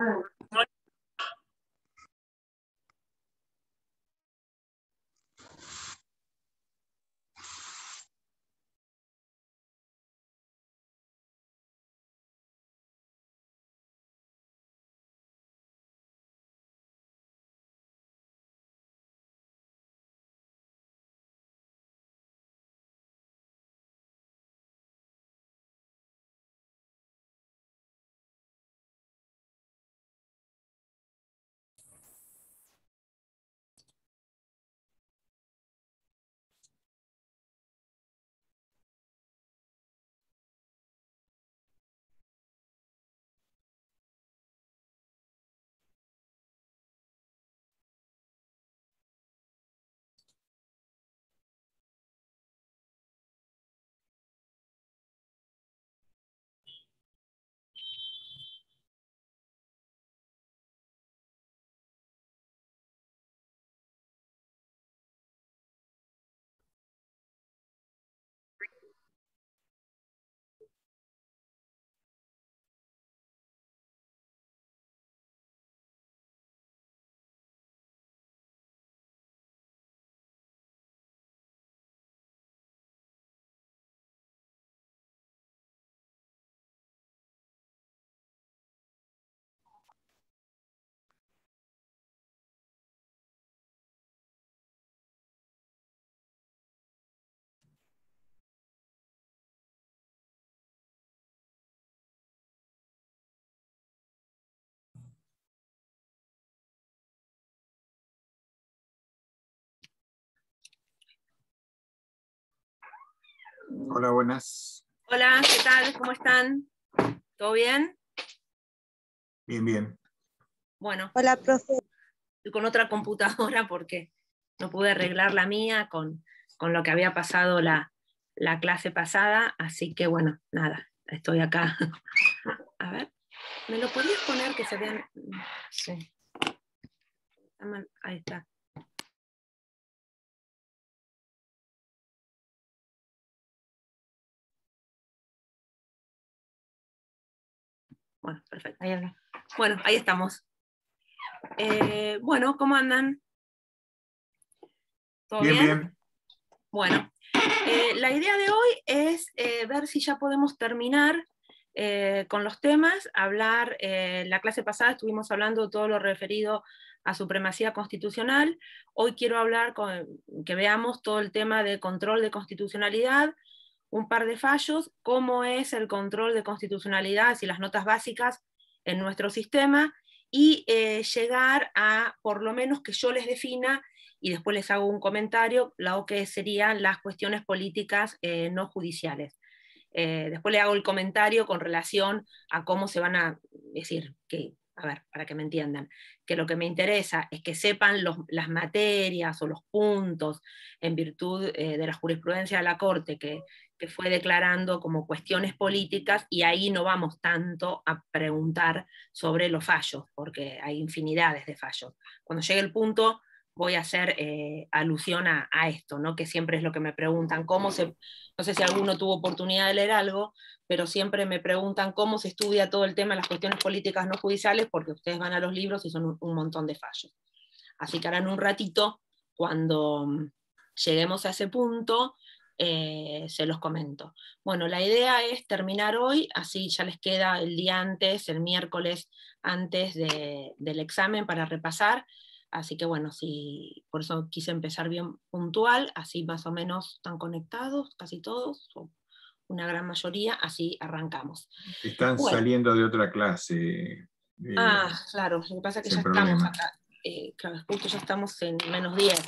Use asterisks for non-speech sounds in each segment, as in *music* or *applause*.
Oh. Hola, buenas. Hola, ¿qué tal? ¿Cómo están? ¿Todo bien? Bien, bien. Bueno. Hola, profe. Estoy con otra computadora porque no pude arreglar la mía con, con lo que había pasado la, la clase pasada, así que bueno, nada, estoy acá. *laughs* A ver, ¿me lo podías poner que se vean? Sí. Ahí está. Bueno, perfecto. Bueno, ahí estamos. Eh, bueno, ¿cómo andan? ¿Todo bien? Bien, Bueno, eh, la idea de hoy es eh, ver si ya podemos terminar con los temas, hablar, la clase pasada estuvimos hablando de todo lo referido a supremacía constitucional, hoy quiero hablar con, que veamos todo el tema de control de constitucionalidad, un par de fallos, cómo es el control de constitucionalidad y las notas básicas en nuestro sistema, y eh, llegar a, por lo menos que yo les defina, y después les hago un comentario, lo que serían las cuestiones políticas eh, no judiciales. Eh, después le hago el comentario con relación a cómo se van a decir, que, a ver, para que me entiendan, que lo que me interesa es que sepan las materias o los puntos en virtud de la jurisprudencia de la Corte que, que fue declarando como cuestiones políticas y ahí no vamos tanto a preguntar sobre los fallos, porque hay infinidades de fallos. Cuando llegue el punto voy a hacer eh, alusión a, esto, ¿no? que siempre es lo que me preguntan, cómo se, no sé si alguno tuvo oportunidad de leer algo, pero siempre me preguntan cómo se estudia todo el tema de las cuestiones políticas no judiciales, porque ustedes van a los libros y son un, montón de fallos. Así que ahora en un ratito, cuando lleguemos a ese punto, eh, se los comento. Bueno, la idea es terminar hoy, así ya les queda el día antes, el miércoles antes del examen para repasar. Así que bueno, si, por eso quise empezar bien puntual, así más o menos están conectados, casi todos, o una gran mayoría, así arrancamos. Están saliendo de otra clase. Eh, ah, claro, lo que pasa es que ya estamos acá, eh, claro, justo ya estamos en menos 10.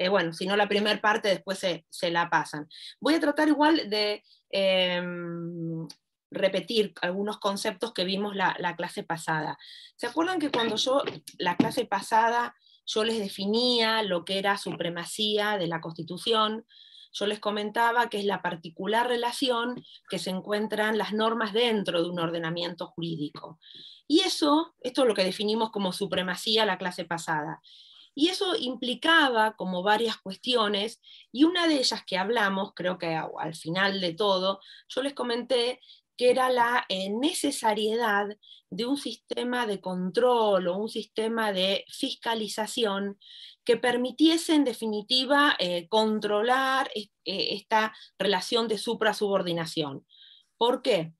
Eh, bueno, si no la primera parte después se, la pasan. Voy a tratar igual de em, repetir algunos conceptos que vimos la, clase pasada. ¿Se acuerdan que cuando yo, la clase pasada, yo les definía lo que era supremacía de la Constitución? Yo les comentaba que es la particular relación que se encuentran las normas dentro de un ordenamiento jurídico. Y eso, esto es lo que definimos como supremacía la clase pasada. Y eso implicaba como varias cuestiones, y una de ellas que hablamos, creo que al final de todo, yo les comenté que era la eh, necesariedad de un sistema de control o un sistema de fiscalización que permitiese en definitiva eh, controlar eh, esta relación de supra-subordinación. ¿Por qué?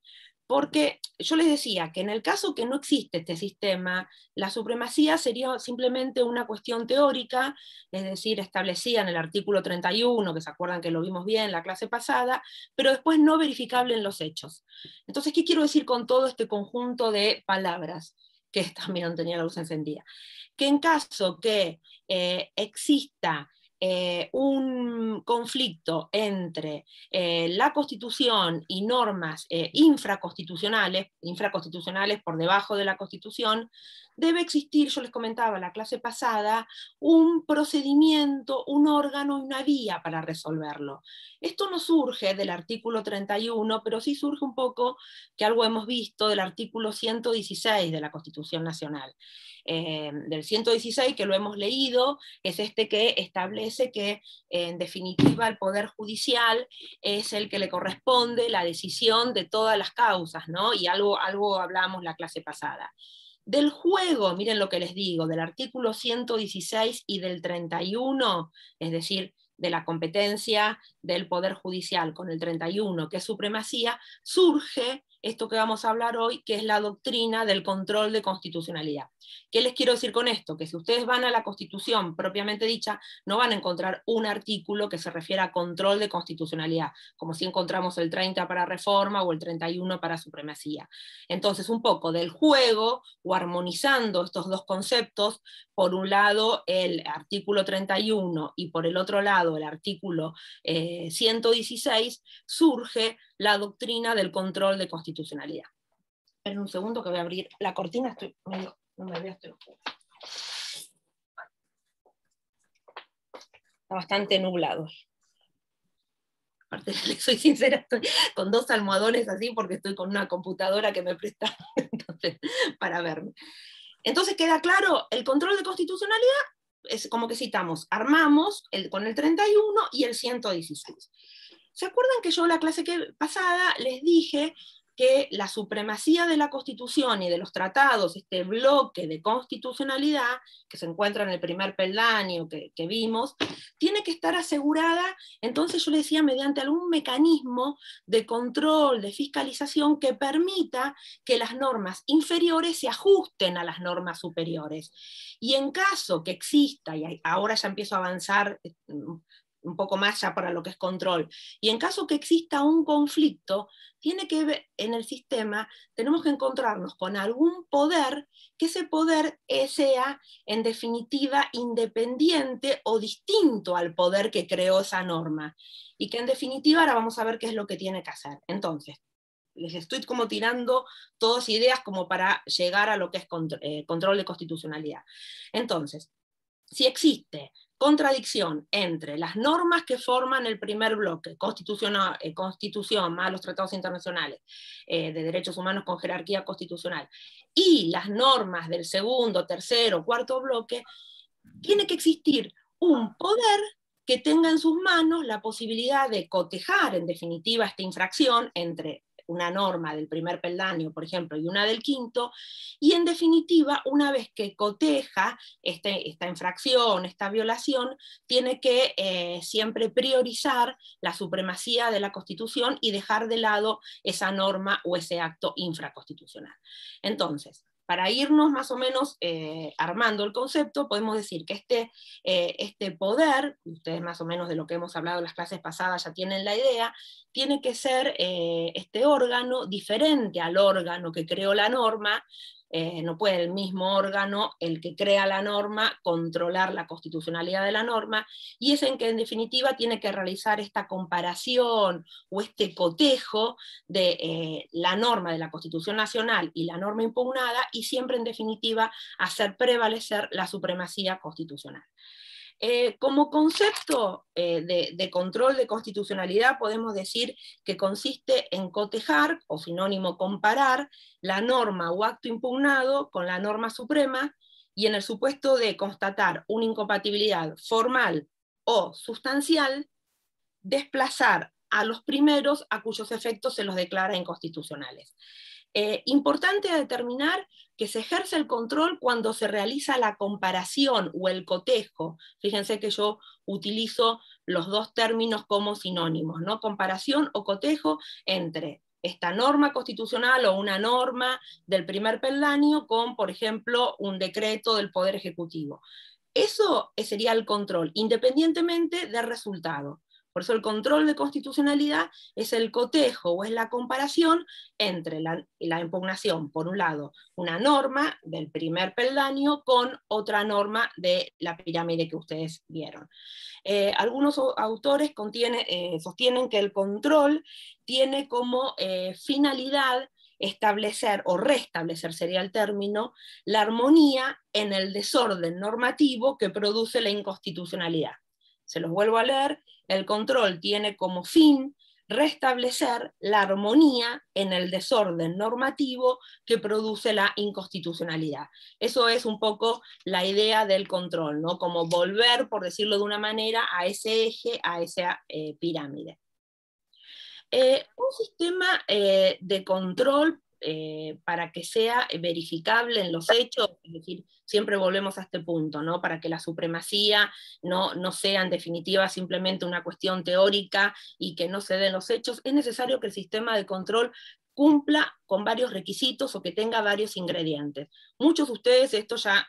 Porque yo les decía que en el caso que no existe este sistema, la supremacía sería simplemente una cuestión teórica, es decir, establecida en el artículo 31, que se acuerdan que lo vimos bien en la clase pasada, pero después no verificable en los hechos. Entonces, ¿qué quiero decir con todo este conjunto de palabras? Que *laughs* también tenía la luz encendida. Que en caso que eh, exista eh, un conflicto entre eh, la Constitución y normas eh, infraconstitucionales, infraconstitucionales por debajo de la Constitución, debe existir, yo les comentaba la clase pasada, un procedimiento, un órgano y una vía para resolverlo. Esto no surge del artículo 31, pero sí surge un poco, que algo hemos visto, del artículo 116 de la Constitución Nacional. Eh, del 116, que lo hemos leído, es este que establece que, en definitiva, el Poder Judicial es el que le corresponde la decisión de todas las causas, ¿no? Y algo, algo hablamos la clase pasada. Del juego, miren lo que les digo, del artículo 116 y del 31, es decir, de la competencia del Poder Judicial con el 31, que es supremacía, surge esto que vamos a hablar hoy, que es la doctrina del control de constitucionalidad. ¿Qué les quiero decir con esto? Que si ustedes van a la Constitución propiamente dicha, no van a encontrar un artículo que se refiera a control de constitucionalidad, como si encontramos el 30 para reforma o el 31 para supremacía. Entonces, un poco del juego o armonizando estos dos conceptos, por un lado el artículo 31 y por el otro lado el artículo 116, eh, surge la doctrina del control de constitucionalidad. Esperen un segundo que voy a abrir la cortina, estoy no me veo, estoy... Está bastante nublado. Aparte, *laughs* soy sincera, estoy con dos almohadones así porque estoy con una computadora que me presta *laughs* para verme. Entonces queda claro, el control de constitucionalidad es como que citamos, armamos el, con el 31 y el 116. ¿Se acuerdan que yo la clase que pasada les dije que la supremacía de la Constitución y de los tratados, este bloque de constitucionalidad que se encuentra en el primer peldaño que, vimos, tiene que estar asegurada, entonces yo le decía, mediante algún mecanismo de control, de fiscalización que permita que las normas inferiores se ajusten a las normas superiores. Y en caso que exista, y ahora ya empiezo a avanzar eh, un poco más ya para lo que es control. Y en caso que exista un conflicto, tiene que en el sistema, tenemos que encontrarnos con algún poder, que ese poder sea en definitiva independiente o distinto al poder que creó esa norma. Y que en definitiva ahora vamos a ver qué es lo que tiene que hacer. Entonces, les estoy como tirando todas ideas como para llegar a lo que es eh, control de constitucionalidad. Entonces, si existe contradicción entre las normas que forman el primer bloque, constitución, eh, constitución más los tratados internacionales eh, de derechos humanos con jerarquía constitucional, y las normas del segundo, tercero, cuarto bloque, tiene que existir un poder que tenga en sus manos la posibilidad de cotejar, en definitiva, esta infracción entre una norma del primer peldaño, por ejemplo, y una del quinto, y en definitiva, una vez que coteja este, esta infracción, esta violación, tiene que eh, siempre priorizar la supremacía de la Constitución y dejar de lado esa norma o ese acto infraconstitucional. Entonces, para irnos más o menos eh, armando el concepto, podemos decir que este, eh, este poder, ustedes más o menos de lo que hemos hablado en las clases pasadas ya tienen la idea, tiene que ser eh, este órgano diferente al órgano que creó la norma, eh, no puede el mismo órgano, el que crea la norma, controlar la constitucionalidad de la norma, y es en que en definitiva tiene que realizar esta comparación o este cotejo de eh, la norma de la Constitución Nacional y la norma impugnada, y siempre en definitiva hacer prevalecer la supremacía constitucional. Eh, como concepto eh, de, control de constitucionalidad podemos decir que consiste en cotejar, o sinónimo comparar, la norma o acto impugnado con la norma suprema y en el supuesto de constatar una incompatibilidad formal o sustancial, desplazar a los primeros a cuyos efectos se los declara inconstitucionales. Eh, importante determinar que se ejerce el control cuando se realiza la comparación o el cotejo. Fíjense que yo utilizo los dos términos como sinónimos, ¿no? Comparación o cotejo entre esta norma constitucional o una norma del primer peldaño con, por ejemplo, un decreto del Poder Ejecutivo. Eso sería el control, independientemente del resultado. Por eso el control de constitucionalidad es el cotejo o es la comparación entre la, impugnación, por un lado, una norma del primer peldaño con otra norma de la pirámide que ustedes vieron. Eh, algunos autores eh, sostienen que el control tiene como eh, finalidad establecer o restablecer sería el término, la armonía en el desorden normativo que produce la inconstitucionalidad. Se los vuelvo a leer, el control tiene como fin restablecer la armonía en el desorden normativo que produce la inconstitucionalidad. Eso es un poco la idea del control, ¿no? Como volver, por decirlo de una manera, a ese eje, a esa eh, pirámide. Eh, un sistema eh, de control eh, para que sea verificable en los hechos, es decir, siempre volvemos a este punto, ¿no? para que la supremacía no, no sea en definitiva simplemente una cuestión teórica y que no se den los hechos, es necesario que el sistema de control cumpla con varios requisitos o que tenga varios ingredientes. Muchos de ustedes, esto ya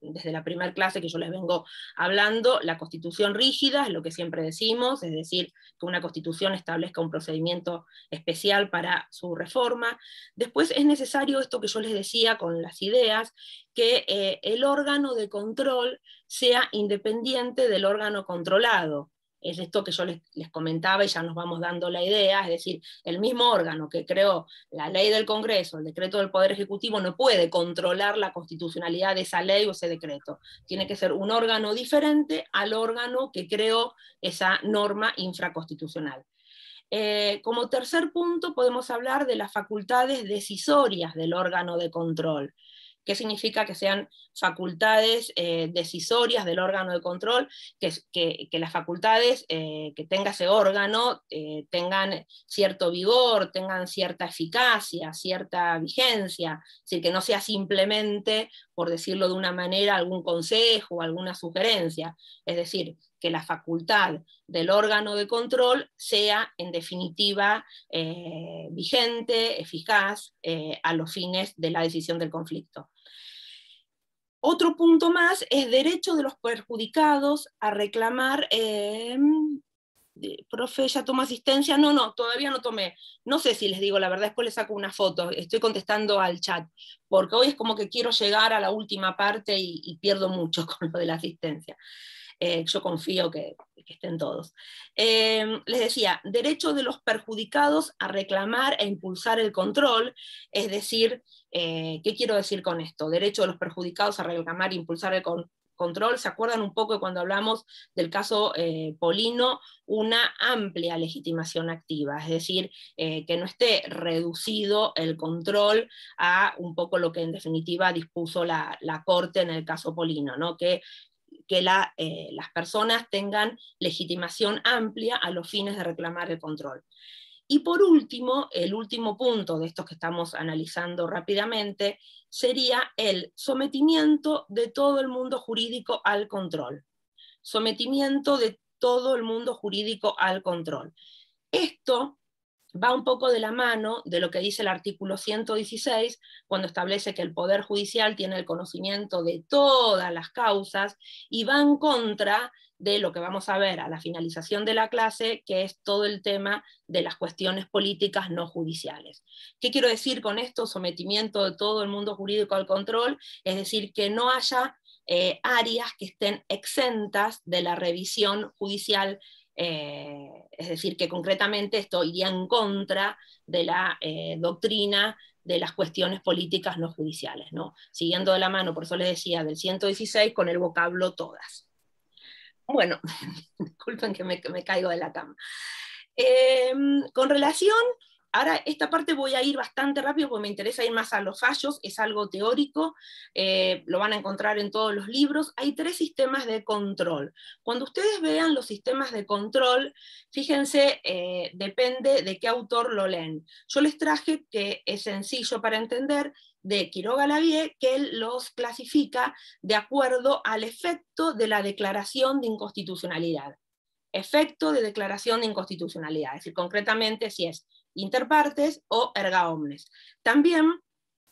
desde la primera clase que yo les vengo hablando, la constitución rígida es lo que siempre decimos, es decir, que una constitución establezca un procedimiento especial para su reforma. Después es necesario esto que yo les decía con las ideas, que eh, el órgano de control sea independiente del órgano controlado es esto que yo les, comentaba y ya nos vamos dando la idea, es decir, el mismo órgano que creó la ley del Congreso, el decreto del Poder Ejecutivo, no puede controlar la constitucionalidad de esa ley o ese decreto. Tiene que ser un órgano diferente al órgano que creó esa norma infraconstitucional. Eh, como tercer punto podemos hablar de las facultades decisorias del órgano de control. ¿Qué significa que sean facultades eh, decisorias del órgano de control? Que, que, las facultades eh, que tenga ese órgano eh, tengan cierto vigor, tengan cierta eficacia, cierta vigencia, es decir, que no sea simplemente, por decirlo de una manera, algún consejo alguna sugerencia. Es decir, que la facultad del órgano de control sea, en definitiva, vigente, eficaz a los fines de la decisión del conflicto. Otro punto más es derecho de los perjudicados a reclamar, eh, profe, ¿ya tomó asistencia? No, no, todavía no tomé. No sé si les digo la verdad, después les saco una foto, estoy contestando al chat, porque hoy es como que quiero llegar a la última parte y, pierdo mucho *laughs* con lo de la asistencia. Eh, yo confío que, estén todos. Eh, les decía, derecho de los perjudicados a reclamar e impulsar el control, es decir, eh, ¿Qué quiero decir con esto? Derecho de los perjudicados a reclamar e impulsar el control. ¿Se acuerdan un poco de cuando hablamos del caso Polino? Una amplia legitimación activa, es decir, que no esté reducido el control a un poco lo que en definitiva dispuso la, Corte en el caso Polino, ¿no? que que las personas tengan legitimación amplia a los fines de reclamar el control. Y por último, el último punto de estos que estamos analizando rápidamente sería el sometimiento de todo el mundo jurídico al control. Sometimiento de todo el mundo jurídico al control. Esto va un poco de la mano de lo que dice el artículo 116, cuando establece que el Poder Judicial tiene el conocimiento de todas las causas y va en contra de lo que vamos a ver a la finalización de la clase, que es todo el tema de las cuestiones políticas no judiciales. ¿Qué quiero decir con esto? Sometimiento de todo el mundo jurídico al control, es decir, que no haya eh, áreas que estén exentas de la revisión judicial, eh, es decir, que concretamente esto iría en contra de la eh, doctrina de las cuestiones políticas no judiciales, ¿no? siguiendo de la mano, por eso les decía, del 116 con el vocablo todas. Bueno, *laughs* disculpen que me, caigo de la cama. Em, con relación ahora esta parte voy a ir bastante rápido porque me interesa ir más a los fallos, es algo teórico, eh, lo van a encontrar en todos los libros. Hay tres sistemas de control. Cuando ustedes vean los sistemas de control, fíjense, eh, depende de qué autor lo leen. Yo les traje que es sencillo para entender de Quiroga Lavie que él los clasifica de acuerdo al efecto de la declaración de inconstitucionalidad efecto de declaración de inconstitucionalidad, es decir, concretamente si es interpartes o erga omnes. También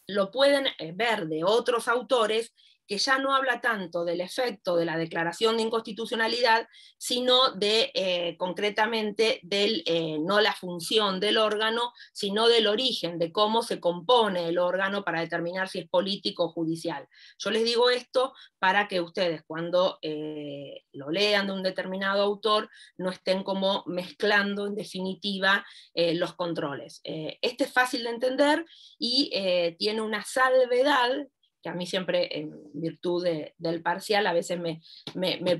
lo pueden eh, ver de otros autores que ya no habla tanto del efecto de la declaración de inconstitucionalidad, sino de eh, concretamente del, eh, no la función del órgano, sino del origen, de cómo se compone el órgano para determinar si es político o judicial. Yo les digo esto para que ustedes cuando eh, lo lean de un determinado autor no estén como mezclando en definitiva los controles. este es fácil de entender y tiene una salvedad que a mí siempre, en virtud del parcial, a veces me,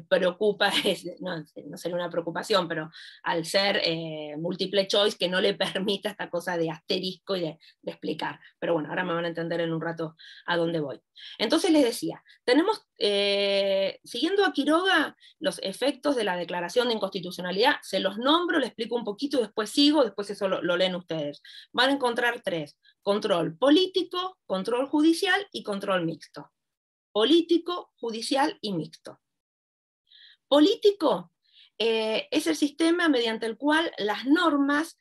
preocupa, *laughs* no, no, sería una preocupación, pero al ser eh, múltiple choice, que no le permita esta cosa de asterisco y de, explicar. Pero bueno, ahora me van a entender en un rato a dónde voy. Entonces les decía, tenemos, eh, siguiendo a Quiroga, los efectos de la declaración de inconstitucionalidad, se los nombro, les explico un poquito, después sigo, después eso lo leen ustedes. Van a encontrar tres control político, control judicial y control mixto. Político, judicial y mixto. Político eh, es el sistema mediante el cual las normas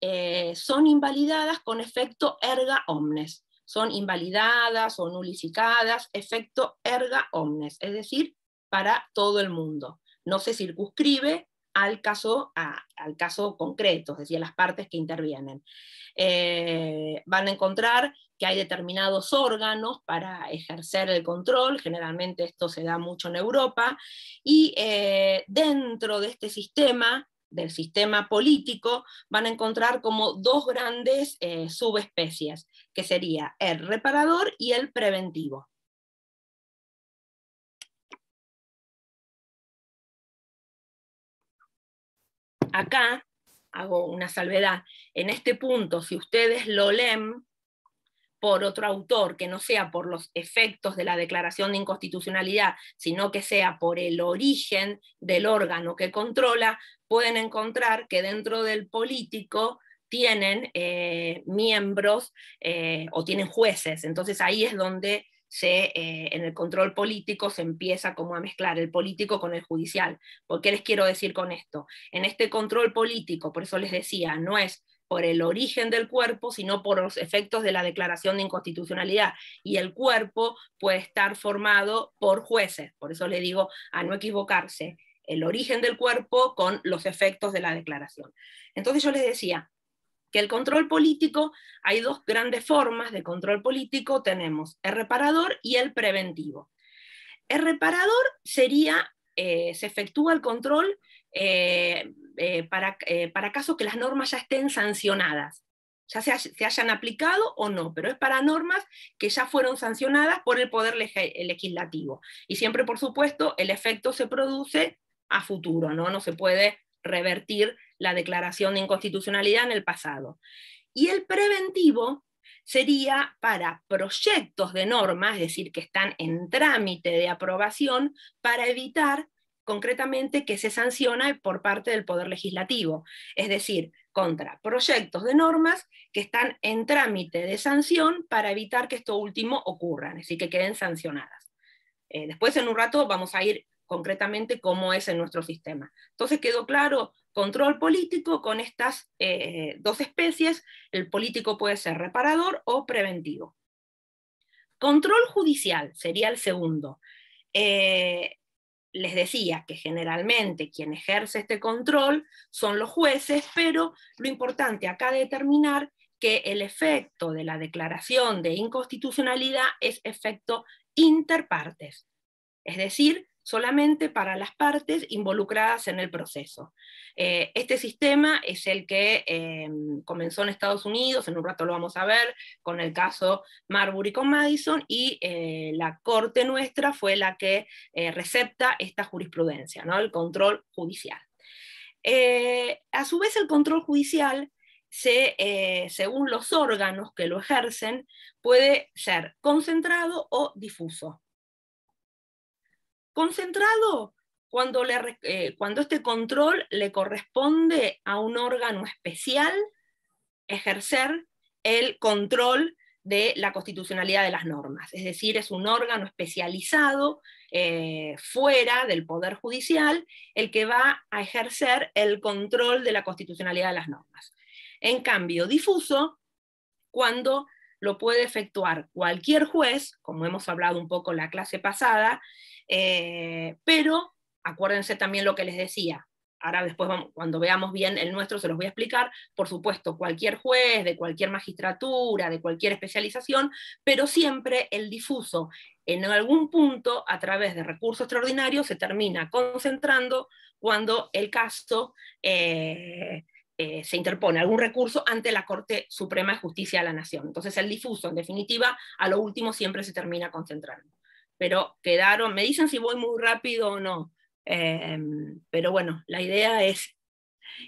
eh, son invalidadas con efecto erga omnes. Son invalidadas o nulificadas, efecto erga omnes, es decir, para todo el mundo. No se circunscribe al caso, al caso concreto, es decir, las partes que intervienen. Eh, van a encontrar que hay determinados órganos para ejercer el control, generalmente esto se da mucho en Europa, y eh, dentro de este sistema, del sistema político, van a encontrar como dos grandes eh, subespecies, que sería el reparador y el preventivo. Acá hago una salvedad, en este punto, si ustedes lo leen por otro autor, que no sea por los efectos de la declaración de inconstitucionalidad, sino que sea por el origen del órgano que controla, pueden encontrar que dentro del político tienen eh, miembros eh, o tienen jueces. Entonces ahí es donde se, eh, en el control político se empieza como a mezclar el político con el judicial. ¿Por qué les quiero decir con esto? En este control político, por eso les decía, no es por el origen del cuerpo, sino por los efectos de la declaración de inconstitucionalidad. Y el cuerpo puede estar formado por jueces, por eso le digo a no equivocarse, el origen del cuerpo con los efectos de la declaración. Entonces yo les decía, que el control político, hay dos grandes formas de control político, tenemos el reparador y el preventivo. El reparador sería, eh, se efectúa el control eh, eh, para, para casos que las normas ya estén sancionadas, ya se, se, hayan aplicado o no, pero es para normas que ya fueron sancionadas por el Poder Legislativo. Y siempre, por supuesto, el efecto se produce a futuro, ¿no? No se puede revertir la declaración de inconstitucionalidad en el pasado. Y el preventivo sería para proyectos de norma, es decir, que están en trámite de aprobación, para evitar concretamente que se sancione por parte del Poder Legislativo, es decir, contra proyectos de normas que están en trámite de sanción para evitar que esto último ocurra, es decir, que queden sancionadas. Eh, después en un rato vamos a ir concretamente cómo es en nuestro sistema. Entonces quedó claro control político con estas eh, dos especies. El político puede ser reparador o preventivo. Control judicial sería el segundo. Eh, les decía que generalmente quien ejerce este control son los jueces, pero lo importante acá de determinar que el efecto de la declaración de inconstitucionalidad es efecto interpartes, es decir, solamente para las partes involucradas en el proceso. Eh, este sistema es el que em, comenzó en Estados Unidos, en un rato lo vamos a ver, con el caso Marbury con Madison, y eh, la Corte nuestra fue la que eh, recepta esta jurisprudencia, ¿no? el control judicial. a su vez, el control judicial eh, según los órganos que lo ejercen, puede ser concentrado o difuso. Concentrado cuando, eh, cuando este control le corresponde a un órgano especial ejercer el control de la constitucionalidad de las normas. Es decir, es un órgano especializado eh, fuera del Poder Judicial el que va a ejercer el control de la constitucionalidad de las normas. En cambio, difuso, cuando lo puede efectuar cualquier juez, como hemos hablado un poco en la clase pasada, eh, pero acuérdense también lo que les decía, ahora después cuando veamos bien el nuestro se los voy a explicar, por supuesto, cualquier juez, de cualquier magistratura, de cualquier especialización, pero siempre el difuso en algún punto a través de recursos extraordinarios se termina concentrando cuando el caso eh, eh, se interpone algún recurso ante la Corte Suprema de Justicia de la Nación. Entonces el difuso, en definitiva, a lo último siempre se termina concentrando. Pero quedaron, me dicen si voy muy rápido o no. Em, pero bueno, la idea es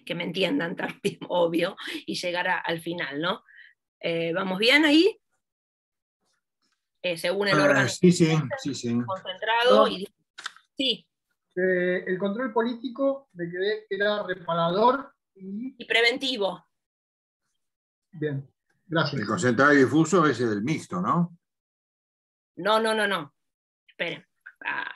que me entiendan *laughs* también, obvio, y llegar al final, ¿no? Eh, ¿Vamos bien ahí? Eh, según el ah, órgano. Sí, sí, sí, sí. Concentrado y. Sí. Eh, el control político me quedé que era reparador y... y preventivo. Bien, gracias. El concentrado y difuso es el mixto, ¿no? No, no, no, no. Esperen. Ah,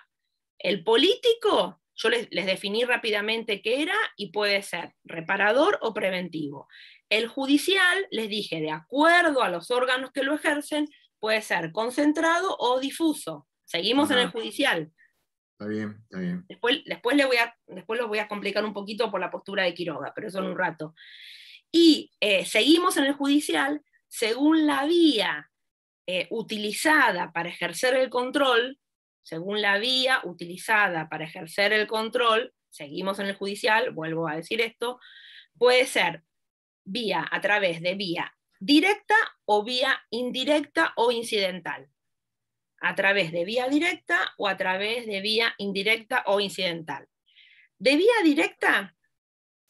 el político, yo les, definí rápidamente qué era y puede ser reparador o preventivo. El judicial, les dije, de acuerdo a los órganos que lo ejercen, puede ser concentrado o difuso. Seguimos en el judicial. Está bien, está bien. Después, después, le voy a, después lo voy a complicar un poquito por la postura de Quiroga, pero eso en un rato. Y eh, seguimos en el judicial según la vía eh, utilizada para ejercer el control, según la vía utilizada para ejercer el control, seguimos en el judicial, vuelvo a decir esto, puede ser vía a través de vía directa o vía indirecta o incidental. A través de vía directa o a través de vía indirecta o incidental. De vía directa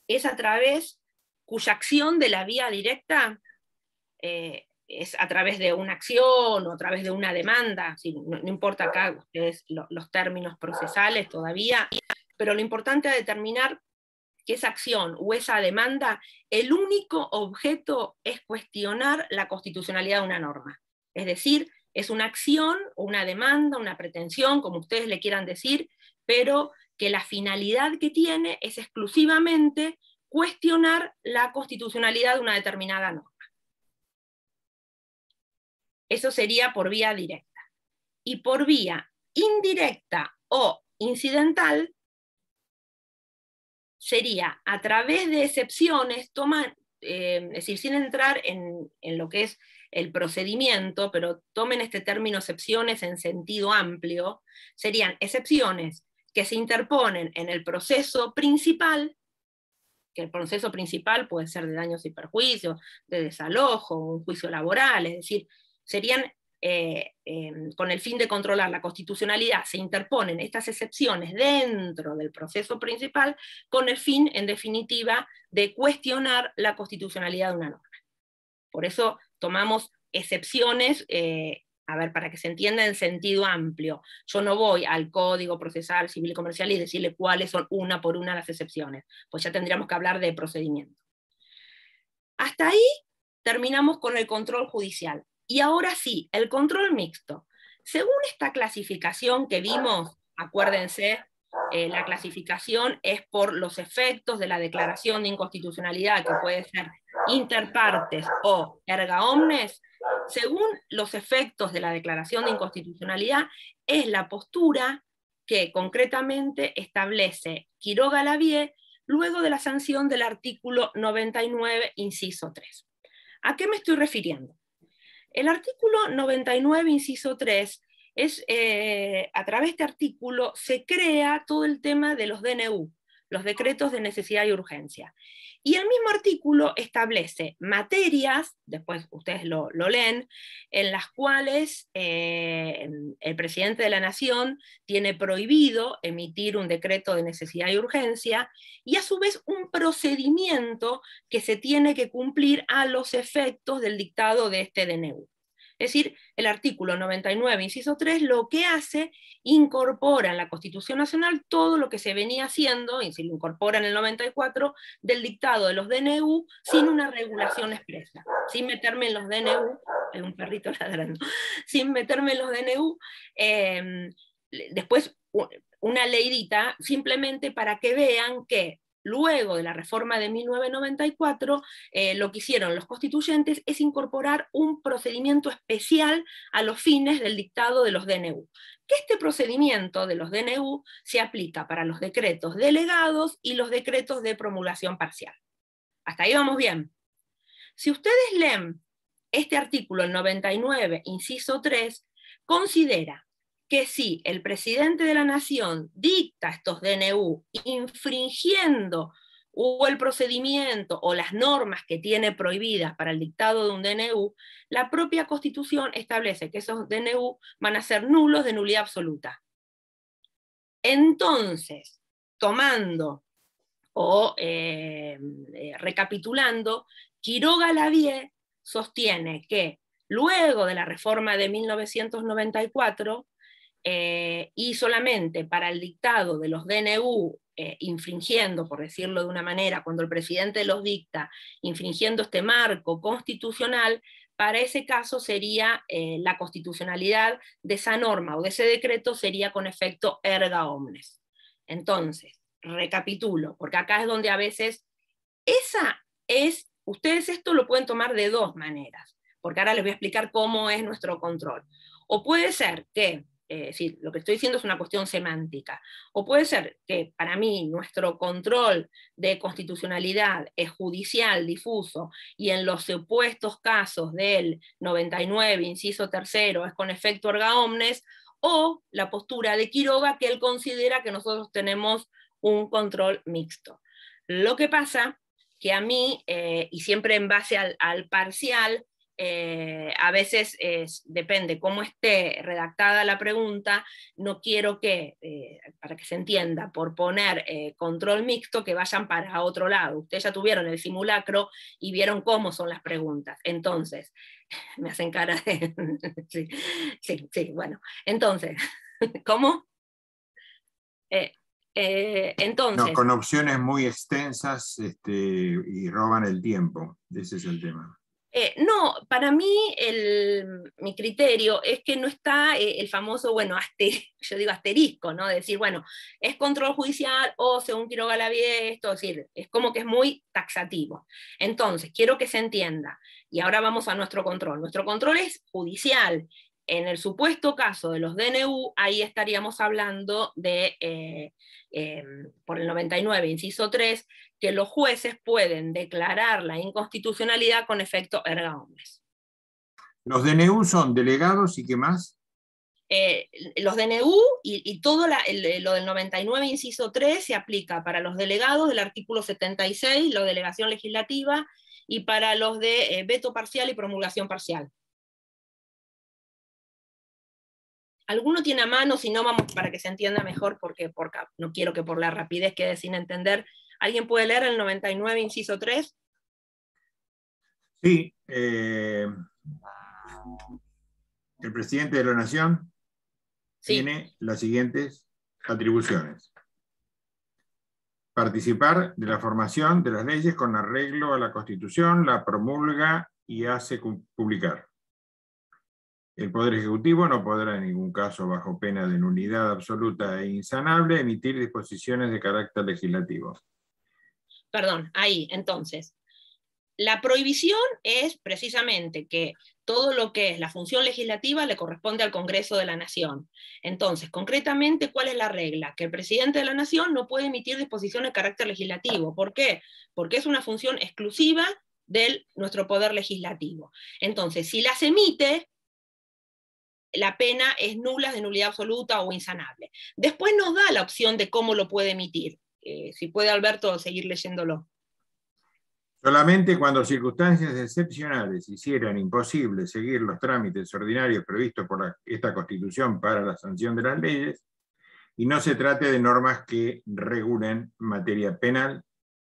es a través cuya acción de la vía directa eh, es a través de una acción o a través de una demanda, no, importa acá ustedes los términos procesales todavía, pero lo importante es determinar que esa acción o esa demanda, el único objeto es cuestionar la constitucionalidad de una norma. Es decir, es una acción o una demanda, una pretensión, como ustedes le quieran decir, pero que la finalidad que tiene es exclusivamente cuestionar la constitucionalidad de una determinada norma. Eso sería por vía directa. Y por vía indirecta o incidental, sería a través de excepciones, toman, eh, es decir, sin entrar en, en lo que es el procedimiento, pero tomen este término excepciones en sentido amplio, serían excepciones que se interponen en el proceso principal, que el proceso principal puede ser de daños y perjuicios, de desalojo, un juicio laboral, es decir, serían eh, em, con el fin de controlar la constitucionalidad, se interponen estas excepciones dentro del proceso principal con el fin, en definitiva, de cuestionar la constitucionalidad de una norma. Por eso tomamos excepciones, eh, a ver, para que se entienda en sentido amplio. Yo no voy al Código Procesal Civil y Comercial y decirle cuáles son una por una las excepciones, pues ya tendríamos que hablar de procedimiento. Hasta ahí terminamos con el control judicial. Y ahora sí, el control mixto. Según esta clasificación que vimos, acuérdense, eh, la clasificación es por los efectos de la declaración de inconstitucionalidad, que puede ser interpartes o erga omnes, según los efectos de la declaración de inconstitucionalidad, es la postura que concretamente establece Quiroga Lavie luego de la sanción del artículo 99, inciso 3. ¿A qué me estoy refiriendo? El artículo 99, inciso 3, es, eh, a través de este artículo se crea todo el tema de los DNU. los decretos de necesidad y urgencia. Y el mismo artículo establece materias, después ustedes lo, leen, en las cuales eh, el presidente de la Nación tiene prohibido emitir un decreto de necesidad y urgencia, y a su vez un procedimiento que se tiene que cumplir a los efectos del dictado de este DNU. Es decir, el artículo 99, inciso 3, lo que hace, incorpora en la Constitución Nacional todo lo que se venía haciendo, y se lo incorpora en el 94, del dictado de los DNU sin una regulación expresa, sin meterme en los DNU, hay un perrito ladrando, *laughs* sin meterme en los DNU, em, después una leidita simplemente para que vean que luego de la reforma de 1994, eh, lo que hicieron los constituyentes es incorporar un procedimiento especial a los fines del dictado de los DNU. Que este procedimiento de los DNU se aplica para los decretos delegados y los decretos de promulgación parcial. Hasta ahí vamos bien. Si ustedes leen este artículo 99, inciso 3, considera que si el presidente de la nación dicta estos DNU infringiendo o el procedimiento o las normas que tiene prohibidas para el dictado de un DNU, la propia constitución establece que esos DNU van a ser nulos de nulidad absoluta. Entonces, tomando o eh, eh, recapitulando, Quiroga Lavie sostiene que luego de la reforma de 1994, eh, y solamente para el dictado de los DNU, eh, infringiendo, por decirlo de una manera, cuando el presidente los dicta, infringiendo este marco constitucional, para ese caso sería eh, la constitucionalidad de esa norma o de ese decreto sería con efecto erga omnes. Entonces, recapitulo, porque acá es donde a veces esa es, ustedes esto lo pueden tomar de dos maneras, porque ahora les voy a explicar cómo es nuestro control. O puede ser que eh, lo que estoy diciendo es una cuestión semántica. O puede ser que para mí nuestro control de constitucionalidad es judicial, difuso, y en los supuestos casos del 99, inciso tercero, es con efecto erga omnes, o la postura de Quiroga, que él considera que nosotros tenemos un control mixto. Lo que pasa que a mí, eh, y siempre en base al parcial, eh, a veces depende cómo esté redactada la pregunta, no quiero que, eh, para que se entienda, por poner eh, control mixto, que vayan para otro lado. Ustedes ya tuvieron el simulacro y vieron cómo son las preguntas. Entonces, *laughs* me hacen cara de... *laughs* sí, sí, sí, bueno. Entonces, *laughs* ¿cómo? entonces, con opciones muy extensas este, y roban el tiempo. Ese es el tema. Eh, no, para mí mi criterio es que no está eh, el famoso, bueno, *laughs* yo digo asterisco, ¿no? decir, bueno, es control judicial o según Quiroga la esto, es decir, es como que es muy taxativo. Entonces, quiero que se entienda, y ahora vamos a nuestro control. Nuestro control es judicial. En el supuesto caso de los DNU, ahí estaríamos hablando de, eh, por el 99, inciso 3, que los jueces pueden declarar la inconstitucionalidad con efecto erga omnes. ¿Los DNU son delegados y qué más? Eh, los DNU y, todo lo del 99, inciso 3, se aplica para los delegados del artículo 76, la delegación legislativa, y para los de eh, veto parcial y promulgación parcial. ¿Alguno tiene a mano? Si no, vamos para que se entienda mejor, porque no quiero que por la rapidez quede sin entender ¿Alguien puede leer el 99, inciso 3? Sí. Eh, el presidente de la Nación tiene las siguientes atribuciones. Participar de la formación de las leyes con arreglo a la Constitución, la promulga y hace publicar. El Poder Ejecutivo no podrá en ningún caso, bajo pena de nulidad absoluta e insanable, emitir disposiciones de carácter legislativo perdón, ahí, entonces, la prohibición es precisamente que todo lo que es la función legislativa le corresponde al Congreso de la Nación. Entonces, concretamente, ¿cuál es la regla? Que el presidente de la Nación no puede emitir disposiciones de carácter legislativo. ¿Por qué? Porque es una función exclusiva de nuestro poder legislativo. Entonces, si las emite, la pena es nula, de nulidad absoluta o insanable. Después nos da la opción de cómo lo puede emitir si puede Alberto seguir leyéndolo. Solamente cuando circunstancias excepcionales hicieran imposible seguir los trámites ordinarios previstos por esta Constitución para la sanción de las leyes, y no se trate de normas que regulen materia penal,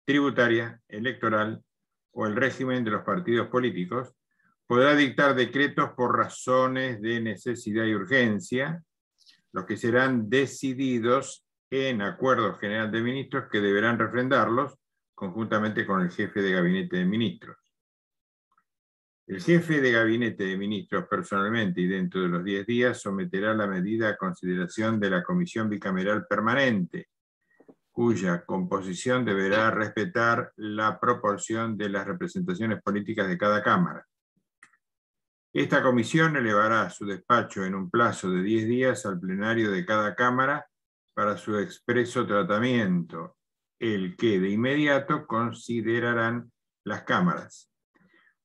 tributaria, electoral o el régimen de los partidos políticos, podrá dictar decretos por razones de necesidad y urgencia, los que serán decididos en acuerdo general de ministros que deberán refrendarlos conjuntamente con el jefe de gabinete de ministros. El jefe de gabinete de ministros personalmente y dentro de los 10 días someterá la medida a consideración de la Comisión Bicameral Permanente, cuya composición deberá respetar la proporción de las representaciones políticas de cada Cámara. Esta comisión elevará su despacho en un plazo de 10 días al plenario de cada Cámara para su expreso tratamiento el que de inmediato considerarán las cámaras.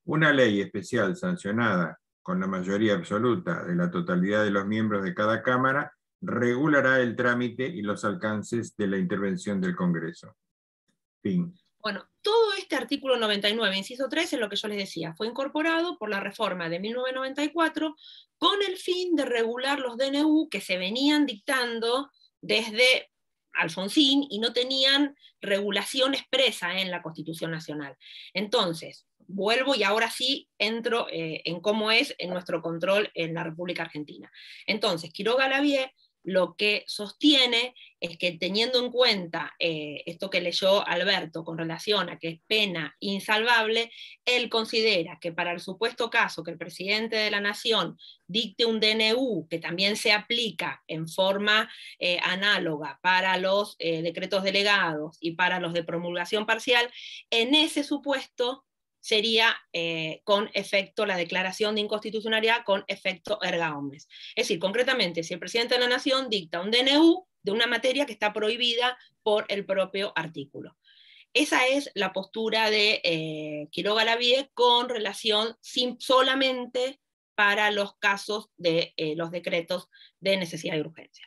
Una ley especial sancionada con la mayoría absoluta de la totalidad de los miembros de cada Cámara regulará el trámite y los alcances de la intervención del Congreso. Fin. Bueno, todo este artículo 99, inciso 3, es lo que yo les decía, fue incorporado por la reforma de 1994 con el fin de regular los DNU que se venían dictando desde Alfonsín y no tenían regulación expresa en la Constitución Nacional. Entonces, vuelvo y ahora sí entro eh, en cómo es en nuestro control en la República Argentina. Entonces, Quiroga Lavie lo que sostiene es que teniendo en cuenta eh, esto que leyó Alberto con relación a que es pena insalvable, él considera que para el supuesto caso que el presidente de la Nación dicte un DNU que también se aplica en forma eh, análoga para los eh, decretos delegados y para los de promulgación parcial, en ese supuesto sería eh, con efecto la declaración de inconstitucionalidad con efecto erga omnes. Es decir, concretamente, si el presidente de la Nación dicta un DNU de una materia que está prohibida por el propio artículo. Esa es la postura de eh, Quiroga Lavie con relación solamente para los casos de eh, los decretos de necesidad y urgencia.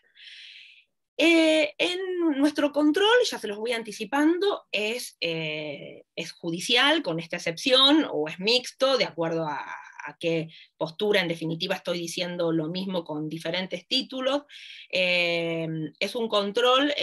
Eh, en nuestro control, ya se los voy anticipando, es, eh, es, judicial con esta excepción o es mixto, de acuerdo a, qué postura en definitiva estoy diciendo lo mismo con diferentes títulos. Eh, es un control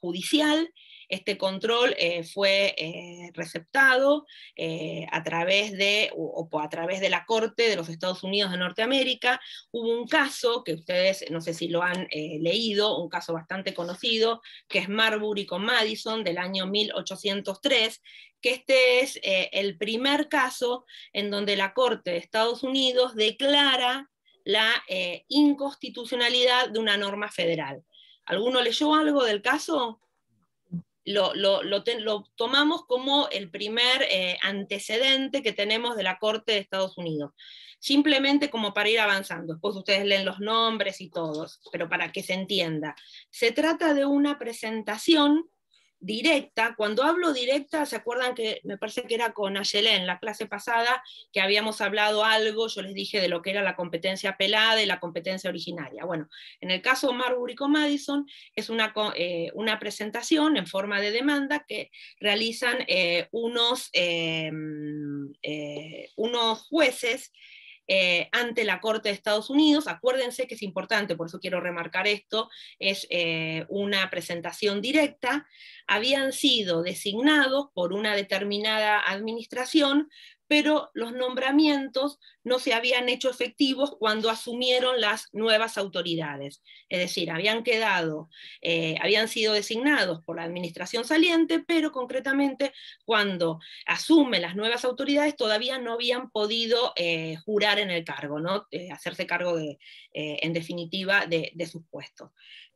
judicial este control eh, fue eh, receptado eh, a través de, o, a través de la Corte de los Estados Unidos de Norteamérica. Hubo un caso que ustedes, no sé si lo han leído, un caso bastante conocido, que es Marbury con Madison del año 1803, que este es el primer caso en donde la Corte de Estados Unidos declara la inconstitucionalidad de una norma federal. ¿Alguno leyó algo del caso? Lo, tomamos como el primer eh, antecedente que tenemos de la Corte de Estados Unidos. Simplemente como para ir avanzando. Después ustedes leen los nombres y todos, pero para que se entienda. Se trata de una presentación directa, cuando hablo directa, ¿se acuerdan que me parece que era con Ayelén en la clase pasada, que habíamos hablado algo, yo les dije de lo que era la competencia pelada y la competencia originaria? Bueno, en el caso Marbury con Madison es una, eh, una presentación en forma de demanda que realizan eh, unos, eh, unos jueces eh, ante la Corte de Estados Unidos. Acuérdense que es importante, por eso quiero remarcar esto, es eh, una presentación directa. Habían sido designados por una determinada administración pero los nombramientos no se habían hecho efectivos cuando asumieron las nuevas autoridades. Es decir, habían quedado, eh, habían sido designados por la administración saliente, pero concretamente cuando asumen las nuevas autoridades todavía no habían podido eh, jurar en el cargo, ¿no? Eh, hacerse cargo de, en definitiva de, de sus puestos.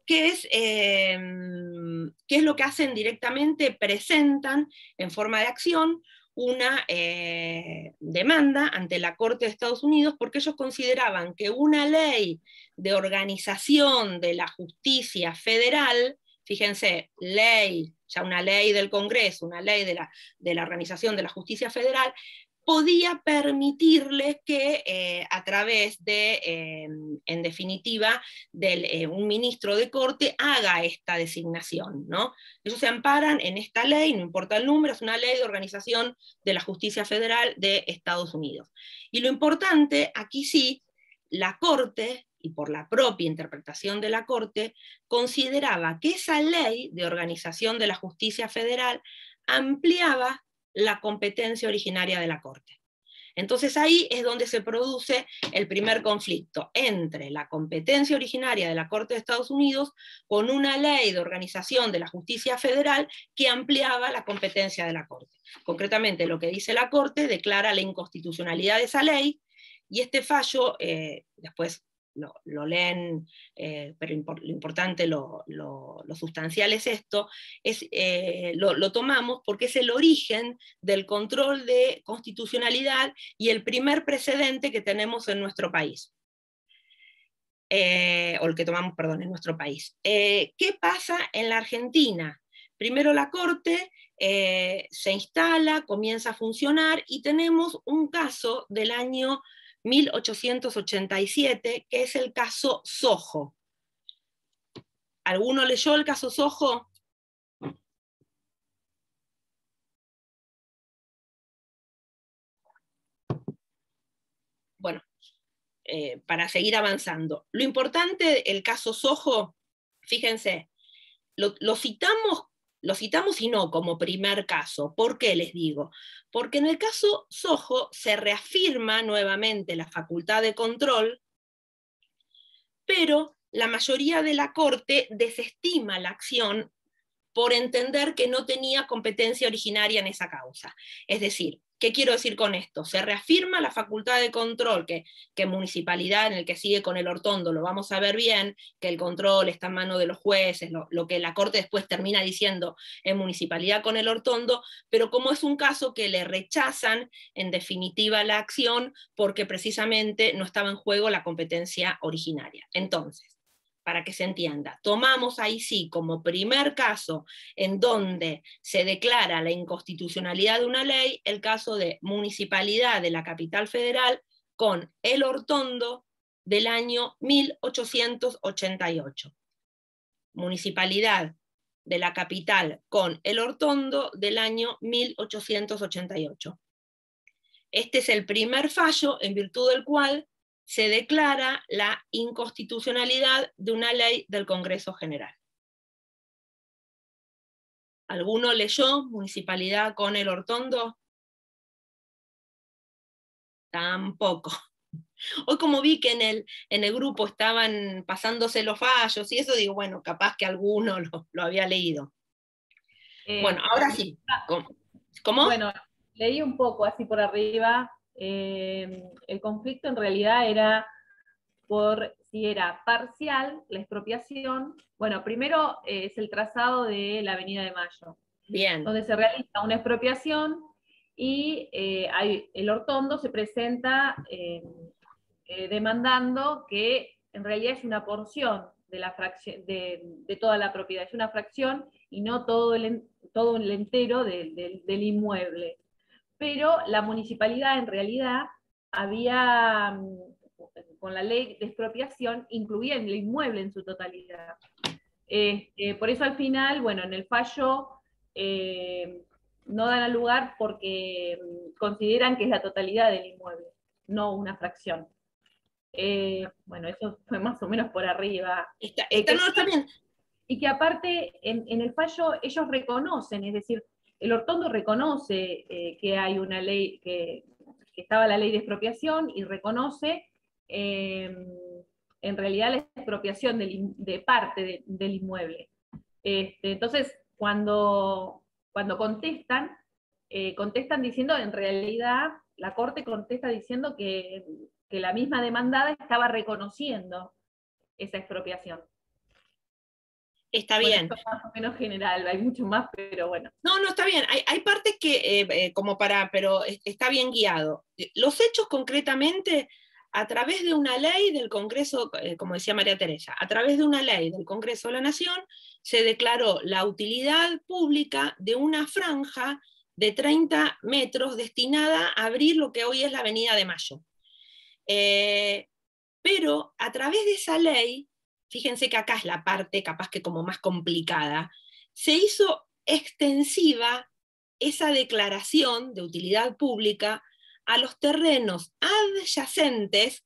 ¿Qué es, ¿Qué es lo que hacen directamente? Presentan en forma de acción una eh, demanda ante la Corte de Estados Unidos porque ellos consideraban que una ley de organización de la justicia federal, fíjense, ley, ya una ley del Congreso, una ley de la, de la organización de la justicia federal, podía permitirle que eh, a través de, eh, en definitiva, de un ministro de corte haga esta designación. ¿no? Ellos se amparan en esta ley, no importa el número, es una ley de organización de la justicia federal de Estados Unidos. Y lo importante, aquí sí, la Corte y por la propia interpretación de la Corte, consideraba que esa ley de organización de la justicia federal ampliaba la competencia originaria de la Corte. Entonces ahí es donde se produce el primer conflicto entre la competencia originaria de la Corte de Estados Unidos con una ley de organización de la justicia federal que ampliaba la competencia de la Corte. Concretamente, lo que dice la Corte declara la inconstitucionalidad de esa ley y este fallo, eh, después lo, leen, eh, pero lo importante, lo, sustancial es esto, es, eh, lo, tomamos porque es el origen del control de constitucionalidad y el primer precedente que tenemos en nuestro país. Eh, o el que tomamos, perdón, en nuestro país. ¿Qué pasa en la Argentina? Primero la Corte se instala, comienza a funcionar y tenemos un caso del año 1887, que es el caso Sojo. ¿Alguno leyó el caso Sojo? Bueno, eh, para seguir avanzando. Lo importante, el caso Sojo, fíjense, lo, lo citamos lo citamos y no como primer caso. ¿Por qué les digo? Porque en el caso Sojo se reafirma nuevamente la facultad de control, pero la mayoría de la Corte desestima la acción por entender que no tenía competencia originaria en esa causa. Es decir, ¿Qué quiero decir con esto? Se reafirma la facultad de control que, que municipalidad en el que sigue con el ortondo, lo vamos a ver bien, que el control está en manos de los jueces, lo, que la Corte después termina diciendo en municipalidad con el ortondo, pero como es un caso que le rechazan en definitiva la acción porque precisamente no estaba en juego la competencia originaria. Entonces, para que se entienda. Tomamos ahí sí como primer caso en donde se declara la inconstitucionalidad de una ley el caso de municipalidad de la capital federal con el Hortondo del año 1888. Municipalidad de la capital con el Hortondo del año 1888. Este es el primer fallo en virtud del cual se declara la inconstitucionalidad de una ley del Congreso General. ¿Alguno leyó Municipalidad con el Hortondo? Tampoco. Hoy como vi que en el, en el grupo estaban pasándose los fallos y eso, digo, bueno, capaz que alguno lo, había leído. Eh, bueno, ahora sí. ¿Cómo? Bueno, leí un poco así por arriba eh, el conflicto en realidad era por si era parcial la expropiación. Bueno, primero eh, es el trazado de la Avenida de Mayo, Bien. donde se realiza una expropiación y eh, el Hortondo se presenta demandando que en realidad es una porción de, la de, toda la propiedad, es una fracción y no todo el, todo el entero del inmueble pero la municipalidad en realidad había, mm, con la ley de expropiación, incluía el inmueble en su totalidad. Este, por eso al final, bueno, en el fallo eh, no dan al lugar porque mm, consideran que es la totalidad del inmueble, no una fracción. Eh, bueno, eso fue más o menos por arriba. Está, eh, bien. Y que aparte en, en, el fallo ellos reconocen, es decir, el Hortondo reconoce eh, que hay una ley, que, estaba la ley de expropiación y reconoce em, en realidad la expropiación de parte del inmueble. Este, entonces, cuando, cuando contestan, eh, contestan diciendo, en realidad, la Corte contesta diciendo que, que la misma demandada estaba reconociendo esa expropiación. Está bien. más o menos general, hay mucho más, pero bueno. No, no, está bien. Hay, partes que, eh, eh, como para, pero está bien guiado. Los hechos concretamente, a través de una ley del Congreso, eh, como decía María Teresa, a través de una ley del Congreso de la Nación, se declaró la utilidad pública de una franja de 30 metros destinada a abrir lo que hoy es la Avenida de Mayo. Eh, pero a través de esa ley, fíjense que acá es la parte capaz que como más complicada, se hizo extensiva esa declaración de utilidad pública a los terrenos adyacentes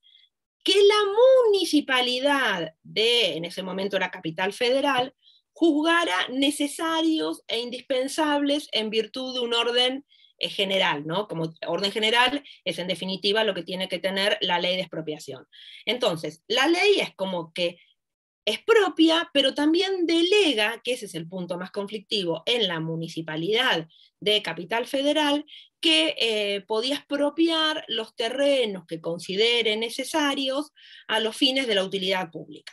que la municipalidad de, en ese momento era Capital Federal, juzgara necesarios e indispensables en virtud de un orden eh, general, ¿no? Como orden general es en definitiva lo que tiene que tener la ley de expropiación. Entonces, la ley es como que es propia, pero también delega, que ese es el punto más conflictivo, en la municipalidad de Capital Federal, que eh, podía expropiar los terrenos que considere necesarios a los fines de la utilidad pública.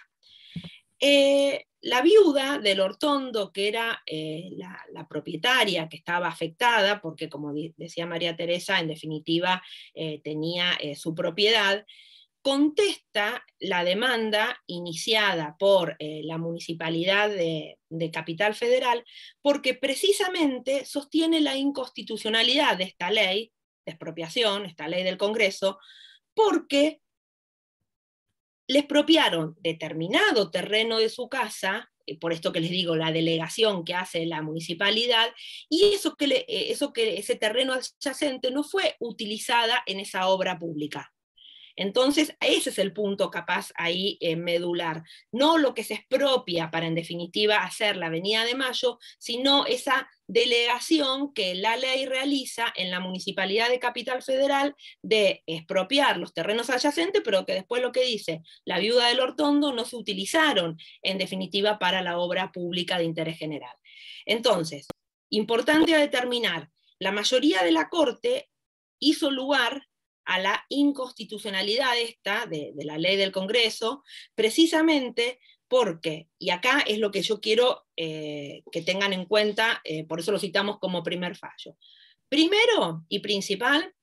Eh, la viuda del Hortondo, que era eh, la, propietaria que estaba afectada, porque como decía María Teresa, en definitiva tenía su propiedad, contesta la demanda iniciada por eh, la Municipalidad de, Capital Federal porque precisamente sostiene la inconstitucionalidad de esta ley de expropiación, esta ley del Congreso, porque le expropiaron determinado terreno de su casa, eh, por esto que les digo, la delegación que hace la municipalidad, y eso que, eh, eso que ese terreno adyacente no fue utilizada en esa obra pública. Entonces, ese es el punto capaz ahí eh, medular. No lo que se expropia para, en definitiva, hacer la Avenida de Mayo, sino esa delegación que la ley realiza en la Municipalidad de Capital Federal de expropiar los terrenos adyacentes, pero que después lo que dice la viuda del Hortondo no se utilizaron, en definitiva, para la obra pública de interés general. Entonces, importante a determinar, la mayoría de la Corte hizo lugar a la inconstitucionalidad esta de, la ley del Congreso, precisamente porque, y acá es lo que yo quiero eh, que tengan en cuenta, eh, por eso lo citamos como primer fallo. Primero y principal,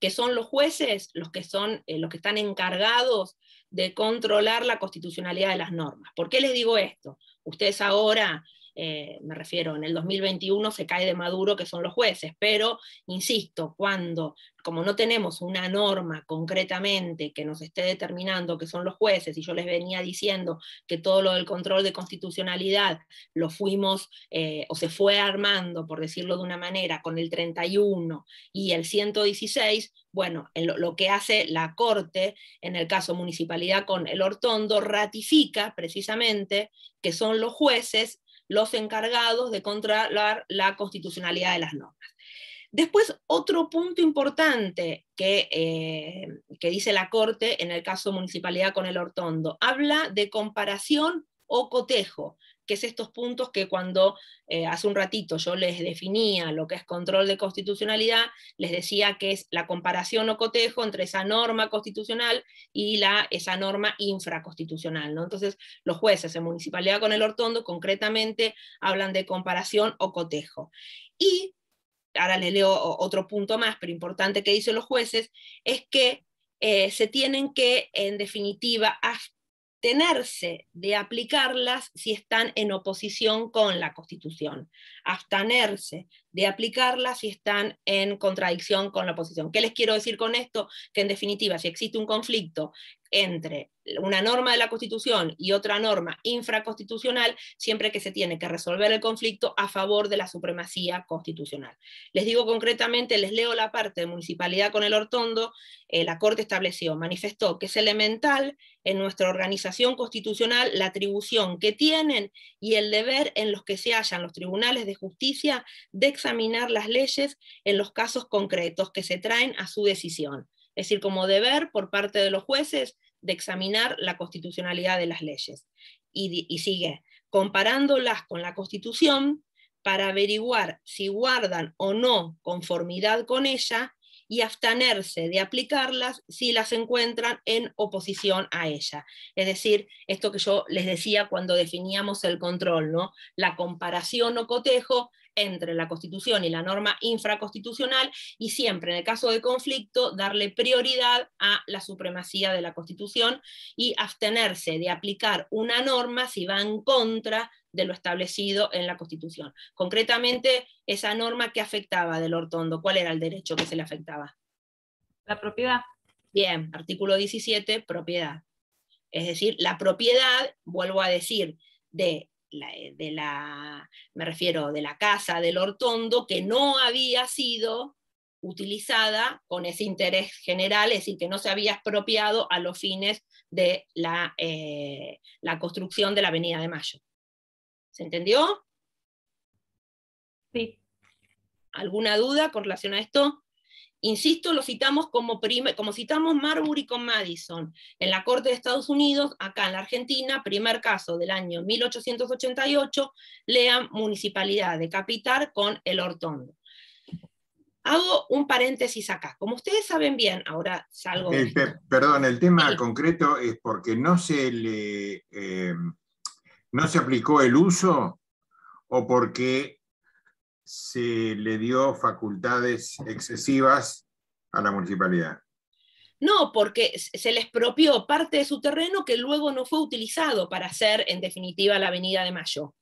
que son los jueces los que, son, eh, los que están encargados de controlar la constitucionalidad de las normas. ¿Por qué les digo esto? Ustedes ahora eh, me refiero, en el 2021 se cae de Maduro, que son los jueces, pero, insisto, cuando, como no tenemos una norma concretamente que nos esté determinando que son los jueces, y yo les venía diciendo que todo lo del control de constitucionalidad lo fuimos, eh, o se fue armando, por decirlo de una manera, con el 31 y el 116, bueno, lo, que hace la Corte, en el caso municipalidad con el Hortondo, ratifica precisamente que son los jueces los encargados de controlar la constitucionalidad de las normas. Después, otro punto importante que, eh, que, dice la Corte en el caso municipalidad con el Hortondo, habla de comparación o cotejo que es estos puntos que cuando eh, hace un ratito yo les definía lo que es control de constitucionalidad, les decía que es la comparación o cotejo entre esa norma constitucional y la, esa norma infraconstitucional. ¿no? Entonces, los jueces en municipalidad con el Hortondo concretamente hablan de comparación o cotejo. Y ahora les leo otro punto más, pero importante que dicen los jueces, es que eh, se tienen que, en definitiva, abstenerse de aplicarlas si están en oposición con la Constitución, abstenerse de aplicarlas si están en contradicción con la oposición. ¿Qué les quiero decir con esto? Que en definitiva, si existe un conflicto entre una norma de la Constitución y otra norma infraconstitucional, siempre que se tiene que resolver el conflicto a favor de la supremacía constitucional. Les digo concretamente, les leo la parte de municipalidad con el Hortondo, eh, la Corte estableció, manifestó que es elemental en nuestra organización constitucional la atribución que tienen y el deber en los que se hallan los tribunales de justicia de las leyes en los casos concretos que se traen a su decisión es decir, como deber por parte de los jueces de examinar la constitucionalidad de las leyes. Y, sigue, comparándolas con la Constitución para averiguar si guardan o no conformidad con ella y abstenerse de aplicarlas si las encuentran en oposición a ella. Es decir, esto que yo les decía cuando definíamos el control, ¿no? La comparación o cotejo entre la Constitución y la norma infraconstitucional y siempre en el caso de conflicto darle prioridad a la supremacía de la Constitución y abstenerse de aplicar una norma si va en contra de lo establecido en la Constitución. Concretamente, esa norma que afectaba del ortondo, ¿cuál era el derecho que se le afectaba? La propiedad. Bien, artículo 17, propiedad. Es decir, la propiedad, vuelvo a decir, de de la, me refiero, de la casa del ortondo que no había sido utilizada con ese interés general, es decir, que no se había expropiado a los fines de la, eh, la construcción de la Avenida de Mayo. ¿Se entendió? Sí. ¿Alguna duda con relación a esto? Insisto, lo citamos como, como citamos Marbury con Madison en la Corte de Estados Unidos, acá en la Argentina, primer caso del año 1888, lean Municipalidad de Capital con el Ortondo. Hago un paréntesis acá. Como ustedes saben bien, ahora salgo... Eh, perdón, el tema concreto es porque no se le... Eh, ¿No se aplicó el uso o porque se le dio facultades excesivas a la municipalidad? No, porque se les expropió parte de su terreno que luego no fue utilizado para hacer, en definitiva, la Avenida de Mayo.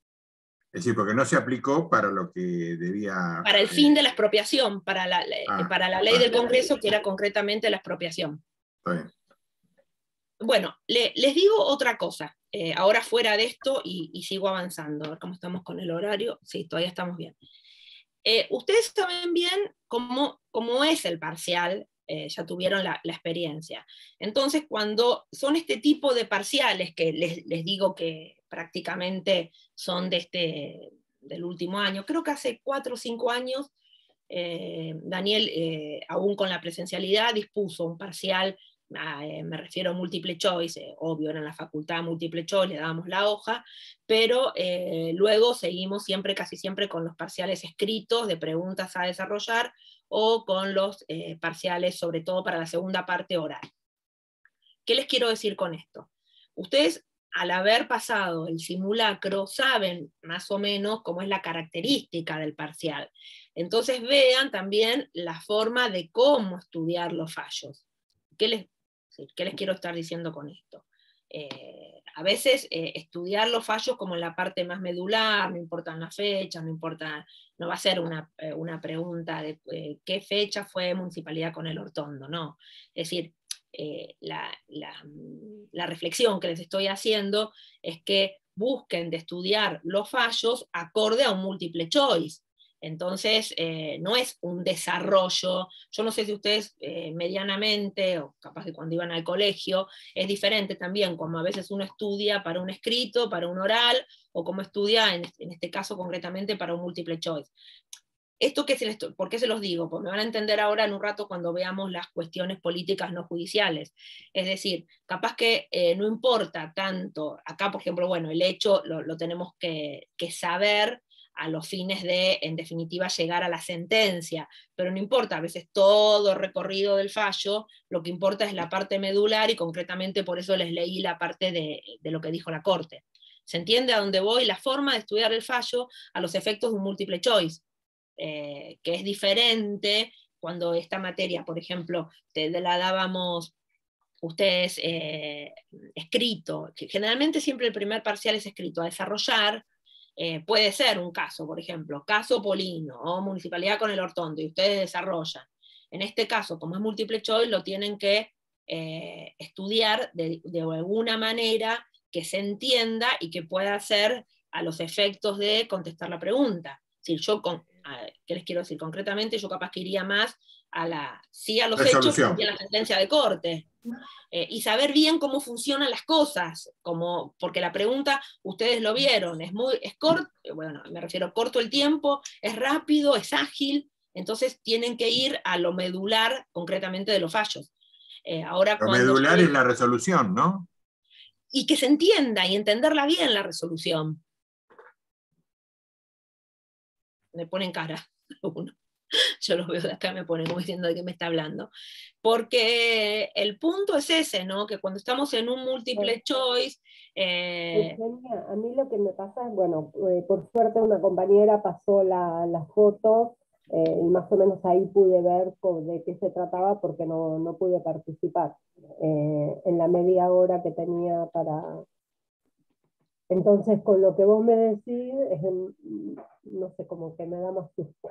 Es decir, porque no se aplicó para lo que debía... Para el fin de la expropiación, para la, ah, para la ley del Congreso, que era concretamente la expropiación. Bueno, les digo otra cosa. Eh, ahora fuera de esto y, sigo avanzando, a ver cómo estamos con el horario. Sí, todavía estamos bien. Eh, ustedes saben bien cómo, cómo es el parcial, eh, ya tuvieron la, experiencia. Entonces, cuando son este tipo de parciales, que les, digo que prácticamente son de este, del último año, creo que hace cuatro o cinco años, Daniel, aún con la presencialidad, dispuso un parcial Eh, me refiero a múltiple choice, eh, obvio, era en la facultad múltiple choice, le dábamos la hoja, pero eh, luego seguimos siempre, casi siempre con los parciales escritos de preguntas a desarrollar o con los parciales, sobre todo para la segunda parte oral. ¿Qué les quiero decir con esto? Ustedes, al haber pasado el simulacro, saben más o menos cómo es la característica del parcial. Entonces vean también la forma de cómo estudiar los fallos. ¿Qué les, ¿Qué les quiero estar diciendo con esto? Eh, a veces eh, estudiar los fallos como la parte más medular, no importan las fechas, no importa, no va a ser una, eh, pregunta de qué fecha fue municipalidad con el ortondo, no. Es decir, la, la reflexión que les estoy haciendo es que busquen de estudiar los fallos acorde a un múltiple choice. Entonces, eh, no es un desarrollo, yo no sé si ustedes eh, medianamente, o capaz que cuando iban al colegio, es diferente también como a veces uno estudia para un escrito, para un oral, o como estudia en, este caso concretamente para un múltiple choice. ¿Esto qué se ¿Por qué se los digo? Porque me van a entender ahora en un rato cuando veamos las cuestiones políticas no judiciales. Es decir, capaz que eh, no importa tanto, acá por ejemplo, bueno, el hecho lo, tenemos que, que saber, a los fines de, en definitiva, llegar a la sentencia. Pero no importa, a veces todo recorrido del fallo, lo que importa es la parte medular y concretamente por eso les leí la parte de, lo que dijo la Corte. ¿Se entiende a dónde voy? La forma de estudiar el fallo a los efectos de un múltiple choice, eh, que es diferente cuando esta materia, por ejemplo, te la dábamos ustedes eh, escrito, generalmente siempre el primer parcial es escrito, a desarrollar, eh, puede ser un caso, por ejemplo, caso Polino o municipalidad con el Ortondo y ustedes desarrollan. En este caso, como es múltiple choice, lo tienen que eh, estudiar de, alguna manera que se entienda y que pueda ser a los efectos de contestar la pregunta. Si ¿Qué les quiero decir? Concretamente, yo capaz que iría más a la, sí a los hechos y a la sentencia de corte. Eh, y saber bien cómo funcionan las cosas, como, porque la pregunta, ustedes lo vieron, es muy, es corto, bueno, me refiero corto el tiempo, es rápido, es ágil, entonces tienen que ir a lo medular concretamente de los fallos. Eh, ahora lo medular es la resolución, ¿no? Y que se entienda y entenderla bien la resolución. Me ponen cara *laughs* uno. yo los veo de acá, me ponen como diciendo de qué me está hablando. Porque el punto es ese, ¿no? Que cuando estamos en un múltiple choice... Eh... a mí lo que me pasa es, bueno, eh, por suerte una compañera pasó la, la foto eh, y más o menos ahí pude ver de qué se trataba porque no, no pude participar eh, en la media hora que tenía para... Entonces, con lo que vos me decís, es, no sé, como que me da más susto.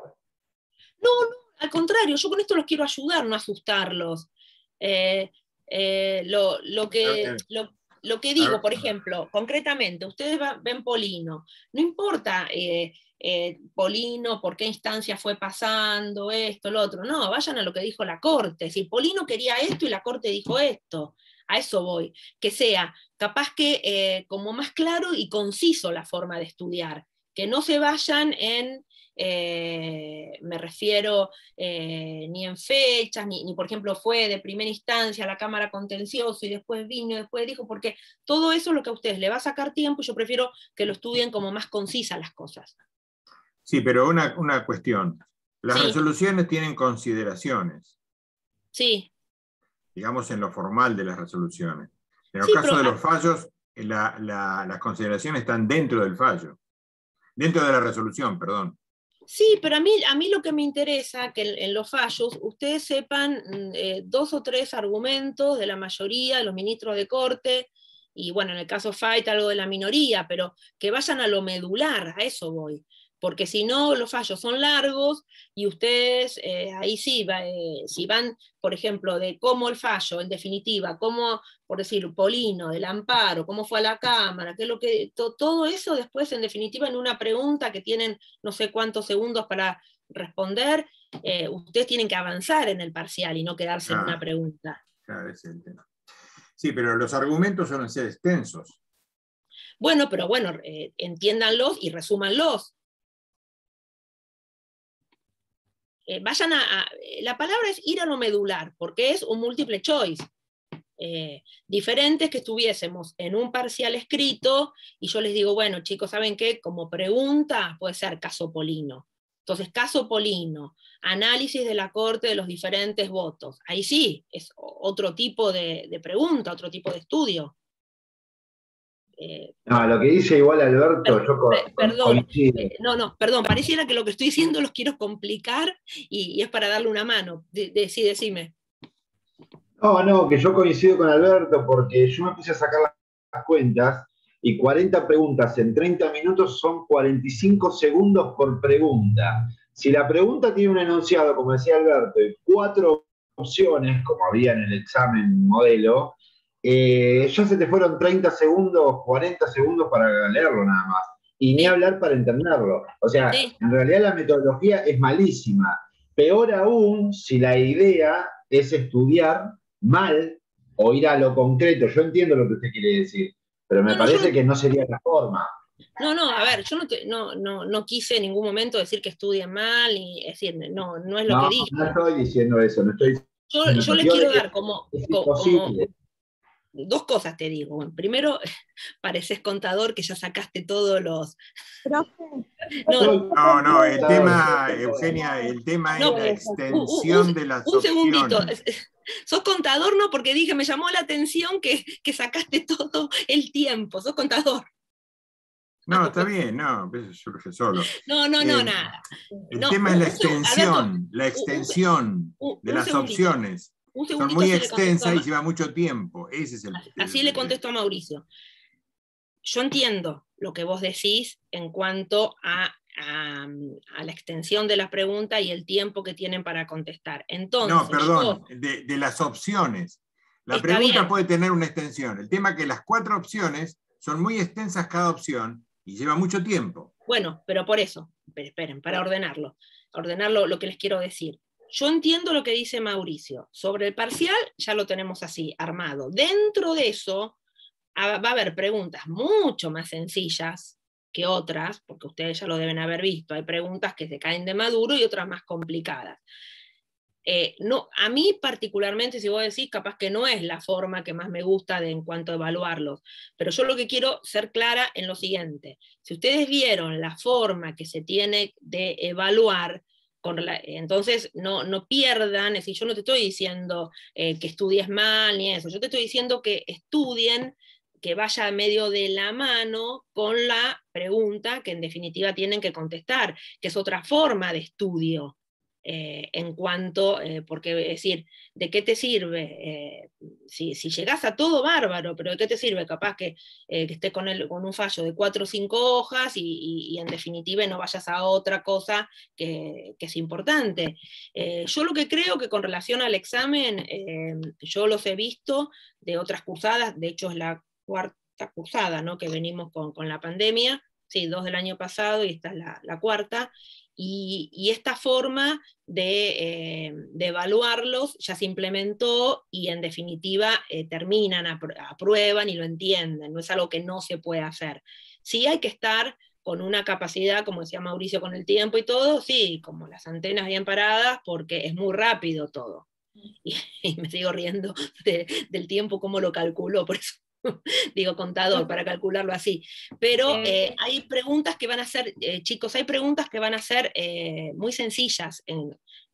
No, no, al contrario, yo con esto los quiero ayudar, no asustarlos. Eh, lo, lo, que, lo, lo, que digo, por ejemplo, concretamente, ustedes ven Polino, no importa eh, Polino, por qué instancia fue pasando, esto, lo otro. No, vayan a lo que dijo la Corte. Si Polino quería esto y la Corte dijo esto, a eso voy. Que sea capaz que eh, como más claro y conciso la forma de estudiar, que no se vayan en, eh, me refiero ni en fechas, ni, ni, por ejemplo fue de primera instancia a la Cámara Contencioso y después vino y después dijo, porque todo eso es lo que a ustedes le va a sacar tiempo y yo prefiero que lo estudien como más concisas las cosas. Sí, pero una, una cuestión. Las resoluciones tienen consideraciones. Sí. Digamos en lo formal de las resoluciones. En el caso de los fallos, las consideraciones están dentro del fallo. Dentro de la resolución, perdón. Sí, pero a mí, a mí lo que me interesa que en, los fallos ustedes sepan mm, eh, dos o tres argumentos de la mayoría de los ministros de corte, y bueno, en el caso Fight algo de la minoría, pero que vayan a lo medular, a eso voy porque si no, los fallos son largos y ustedes eh, ahí sí, eh, si van, por ejemplo, de cómo el fallo, en definitiva, cómo, por decir, Polino, del amparo, cómo fue a la Cámara, qué lo que, todo eso después, en definitiva, en una pregunta que tienen no sé cuántos segundos para responder, eh, ustedes tienen que avanzar en el parcial y no quedarse en una pregunta. Claro, es el tema. Sí, pero los argumentos suelen ser extensos. Bueno, pero bueno, entiéndanlos y resúmanlos. Eh, vayan a, La palabra es ir a lo medular, porque es un múltiple choice. Eh, diferentes que estuviésemos en un parcial escrito y yo les digo, bueno chicos, ¿saben qué? Como pregunta puede ser caso Polino. Entonces, caso Polino, análisis de la Corte de los diferentes votos. Ahí sí, es otro tipo de pregunta, otro tipo de estudio. Eh, no, lo que dice igual Alberto, yo Perdón, eh, no, no, perdón, pareciera que lo que estoy diciendo los quiero complicar y, es para darle una mano. De, sí, decime. No, no, que yo coincido con Alberto porque yo me puse a sacar las cuentas y 40 preguntas en 30 minutos son 45 segundos por pregunta. Si la pregunta tiene un enunciado, como decía Alberto, y cuatro opciones, como había en el examen modelo, eh, ya se te fueron 30 segundos, 40 segundos para leerlo nada más. Y ni hablar para entenderlo. O sea, en realidad la metodología es malísima. Peor aún si la idea es estudiar mal o ir a lo concreto. Yo entiendo lo que usted quiere decir, pero me parece que no sería la forma. No, no, a ver, yo no, no, no, quise en ningún mommomento decir que estudien mal, y es decir, no, no es lo que dije. No estoy diciendo eso, no estoy. Yo, yo les quiero dar como, como, dos cosas te digo. primero, *laughs* pareces contador que ya sacaste todos los. No, no, el tema, Eugenia, el tema es la extensión de las. Un segundito. Sos contador, no, porque dije, me llamó la atención que, que sacaste todo el tiempo. Sos contador. No, está bien, no, surge solo. No, no, no, nada. El tema es la extensión, la extensión de las opciones. Son muy extensas y lleva mucho tiempo. Ese es el, Así le contesto a Mauricio. Yo entiendo lo que vos decís en cuanto a, la extensión de la pregunta y el tiempo que tienen para contestar. Entonces, no, perdón, de, las opciones. La pregunta puede tener una extensión. El tema es que las cuatro opciones son muy extensas cada opción y lleva mucho tiempo. Bueno, pero por eso, esperen, para ordenarlo, ordenarlo lo que les quiero decir. Yo entiendo lo que dice Mauricio. Sobre el parcial ya lo tenemos así, armado. Dentro de eso va a haber preguntas mucho más sencillas que otras, porque ustedes ya lo deben haber visto. Hay preguntas que se caen de maduro y otras más complicadas. Eh, no, a mí particularmente, si vos decís, capaz que no es la forma que más me gusta de, en cuanto a evaluarlos, pero yo lo que quiero ser clara en lo siguiente. Si ustedes vieron la forma que se tiene de evaluar, entonces, no, no pierdan, es decir, yo no te estoy diciendo que estudies mal ni eso, yo te estoy diciendo que estudien que vaya medio de la mano con la pregunta que en definitiva tienen que contestar, que es otra forma de estudio. Eh, en cuanto, eh, porque es decir, ¿de qué te sirve? Eh, si, si llegas a todo bárbaro, pero ¿de qué te sirve? Capaz que, que estés con, el, con un fallo de cuatro o cinco hojas y, en definitiva no vayas a otra cosa que, que es importante. yo lo que creo que con relación al examen, yo los he visto de otras cursadas, de hecho es la cuarta cursada ¿no? que venimos con, con la pandemia, sí, dos del año pasado y esta es la, la cuarta, y, esta forma eh, de, evaluarlos ya se implementó y en definitiva eh, terminan, aprueban y lo entienden, no es algo que no se puede hacer. Sí hay que estar con una capacidad, como decía Mauricio, con el tiempo y todo, sí, como las antenas bien paradas, porque es muy rápido todo. *laughs* Y, me sigo riendo del tiempo, cómo lo calculó, por eso *laughs* digo contador para calcularlo así, pero eh, hay preguntas que van a ser, eh, chicos, hay preguntas que van a ser eh, muy sencillas.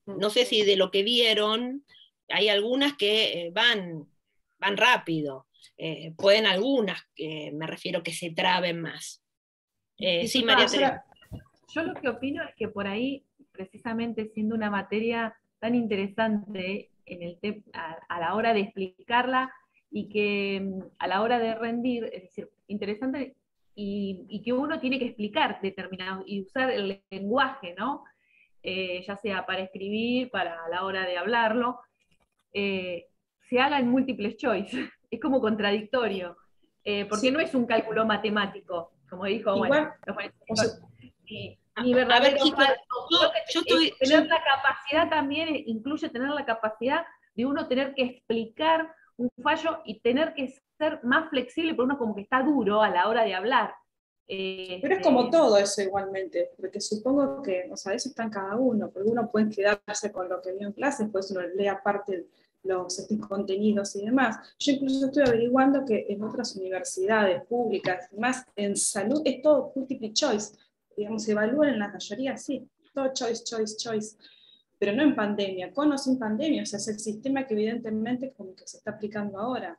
no sé si de lo que vieron, hay algunas que van, van rápido, pueden algunas, me refiero que se traben más. sí, María Yo lo que opino es que por ahí, precisamente siendo una materia tan interesante en el a la hora de explicarla, y que mm, a la hora de rendir, es decir, interesante y, que uno tiene que explicar determinado y usar el lenguaje, ¿no? Eh, ya sea para escribir, para la hora de hablarlo, eh, se haga en múltiples choice. *laughs* Es como contradictorio, eh, porque no es un cálculo matemático, como dijo, bueno, mi verdadero yo, estoy, tener la capacidad también incluye tener la capacidad de uno tener que explicar un fallo y tener que ser más flexible, por uno como que está duro a la hora de hablar. Pero es como este, todo eso igualmente, porque supongo que, o sea, eso está en cada uno, porque uno puede quedarse con lo que vio en clase, después uno lee aparte los este, contenidos y demás. Yo incluso estoy averiguando que en otras universidades públicas, más en salud, es todo multiple choice, digamos, se evalúan en la mayoría, sí, todo choice, choice, choice pero no en pandemia, con o sin pandemia, o sea, es el sistema que evidentemente como que se está aplicando ahora.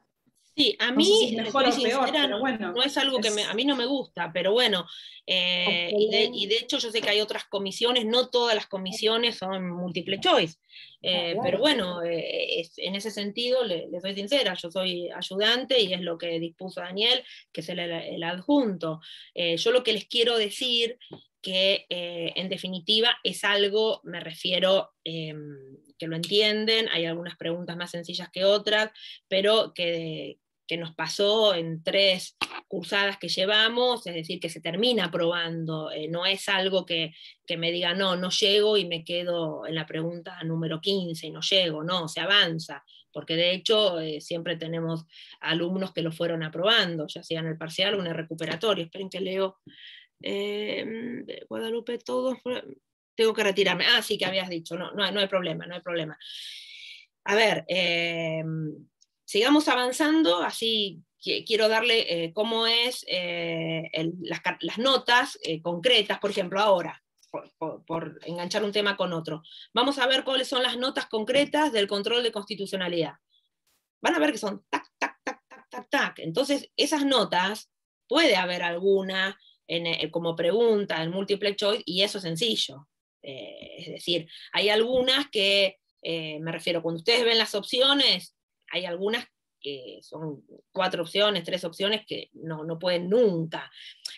Sí, a mí, mejor o peor, pero bueno, no es algo que a mí no me gusta, pero bueno, eh, y, de, hecho yo sé que hay otras comisiones, no todas las comisiones son multiple choice, eh, pero bueno, eh, en ese sentido le, soy sincera, yo soy ayudante y es lo que dispuso Daniel, que es el, el adjunto. yo lo que les quiero decir que eh, en definitiva es algo, me refiero, em, que lo entienden, hay algunas preguntas más sencillas que otras, pero que, nos pasó en tres cursadas que llevamos, es decir, que se termina probando, eh, no es algo que, me diga, no, no llego y me quedo en la pregunta número 15 y no llego, no, se avanza, porque de hecho eh, siempre tenemos alumnos que lo fueron aprobando, ya sea en el parcial o en el recuperatorio. Esperen que leo eh, Guadalupe, todos, tengo que retirarme. Ah, sí, que habías dicho, no, no, hay problema, no hay problema. A ver, eh, sigamos avanzando, así quiero darle eh, cómo es las, notas concretas, por ejemplo, ahora, por, enganchar un tema con otro. Vamos a ver cuáles son las notas concretas del control de constitucionalidad. Van a ver que son tac, tac, tac, tac, tac, tac. Entonces, esas notas, puede haber alguna eh, como pregunta en multiple choice y eso es sencillo. Eh, es decir, hay algunas que, eh, me refiero, cuando ustedes ven las opciones, hay algunas que son cuatro opciones, tres opciones que no, no, pueden nunca.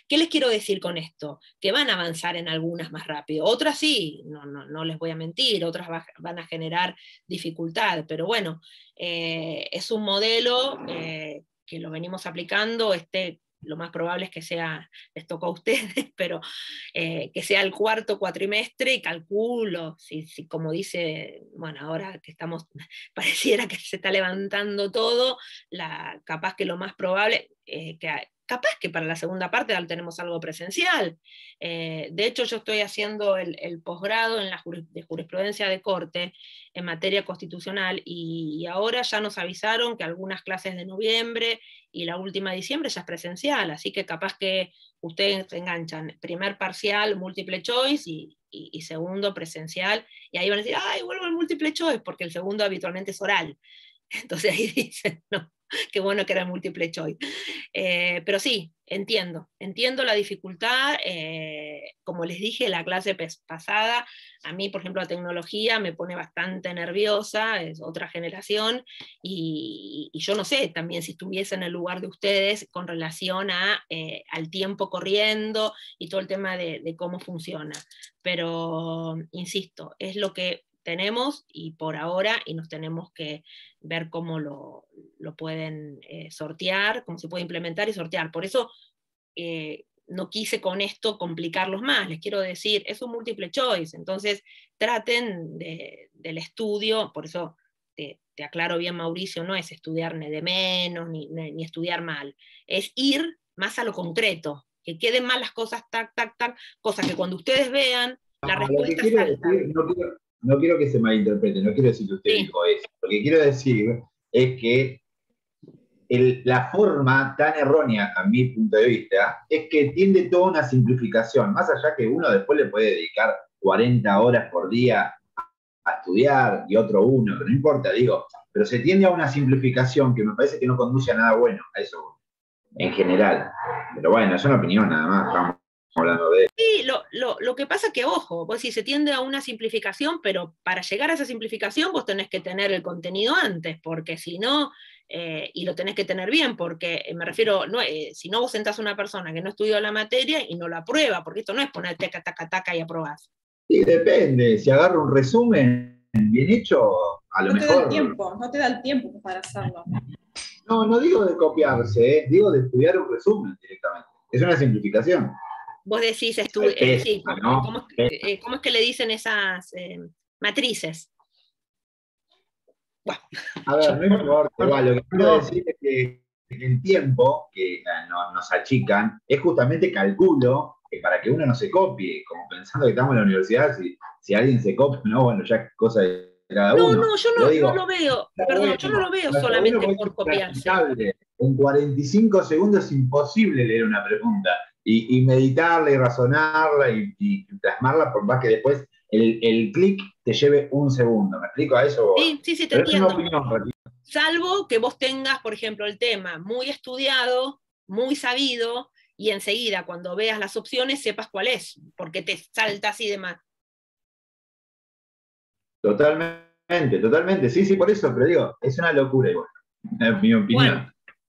¿Qué les quiero decir con esto? Que van a avanzar en algunas más rápido, otras sí, no, no, no les voy a mentir, otras van a generar dificultad, pero bueno, es un modelo que lo venimos aplicando, este lo más probable es que sea, les tocó a ustedes, *laughs* pero eh, que sea el cuarto cuatrimestre y calculo, si, como dice, bueno, ahora que estamos, *laughs* pareciera que se está levantando todo, la, capaz que lo más probable, eh, que capaz que para la segunda parte tenemos algo presencial. Eh, de hecho, yo estoy haciendo el, posgrado en la de jurisprudencia de corte en materia constitucional y, ahora ya nos avisaron que algunas clases de noviembre y la última de diciembre ya es presencial, así que capaz que ustedes enganchan primer parcial, múltiple choice y, y, segundo presencial, y ahí van a decir, ay, vuelvo al múltiple choice, porque el segundo habitualmente es oral. Entonces ahí *laughs* dicen, no, qué bueno que era múltiple choice. Eh, pero sí, entiendo, entiendo la dificultad. Eh, como les dije la clase pasada, a mí, por ejemplo, la tecnología me pone bastante nerviosa, es otra generación, y, yo no sé también si estuviese en el lugar de ustedes con relación a, eh, al tiempo corriendo y todo el tema de, de cómo funciona. Pero, insisto, es lo que tenemos y por ahora y nos tenemos que ver cómo lo, pueden eh, sortear, cómo se puede implementar y sortear. Por eso eh, no quise con esto complicarlos más, les quiero decir, es un múltiple choice, entonces traten del estudio, por eso te, aclaro bien Mauricio, no es estudiar ni de menos ni, ni, estudiar mal, es ir más a lo concreto, que queden mal las cosas, tac, tac, tac, cosas que cuando ustedes vean, la respuesta no quiero que se malinterprete, no quiero decir que usted dijo eso. Lo que quiero decir es que la forma tan errónea, a mi punto de vista, es que tiende toda una simplificación, más allá que uno después le puede dedicar 40 horas por día a estudiar y otro uno, pero no importa, digo, pero se tiende a una simplificación que me parece que no conduce a nada bueno, a eso en general. Pero bueno, es una opinión nada más, hablando de... Sí, lo, que pasa que, ojo, vos si se tiende a una simplificación, pero para llegar a esa simplificación vos tenés que tener el contenido antes, porque si no, eh, y lo tenés que tener bien, porque eh, me refiero, no, eh, si no vos sentás a una persona que no estudió la materia y no la aprueba, porque esto no es poner taca, taca, taca y aprobás. Sí, depende, si agarro un resumen bien hecho, a lo no mejor... No te da el tiempo, no te da el tiempo para hacerlo. No, no digo de copiarse, digo de estudiar un resumen directamente. Es una simplificación. Vos decís, estuve, eh, ¿cómo, eh, ¿cómo, es que le dicen esas eh, matrices? *laughs* A ver, no importa, igual, lo que quiero decir es que el tiempo que nos achican es justamente cálculo que para que uno no se copie, como pensando que estamos en la universidad, si, si alguien se copia, no, bueno, ya es cosa de cada uno. No, no, yo no, lo veo, perdón, yo no lo veo solamente por copiarse. En 45 segundos es imposible leer una pregunta y, meditarla y razonarla y, plasmarla, por más que después el, el clic te lleve un segundo. ¿Me explico a eso? Sí, sí, sí, te entiendo. Salvo que vos tengas, por ejemplo, el tema muy estudiado, muy sabido, y enseguida cuando veas las opciones sepas cuál es, porque te salta así de más. Totalmente, totalmente. Sí, sí, por eso, pero digo, es una locura igual, es mi opinión.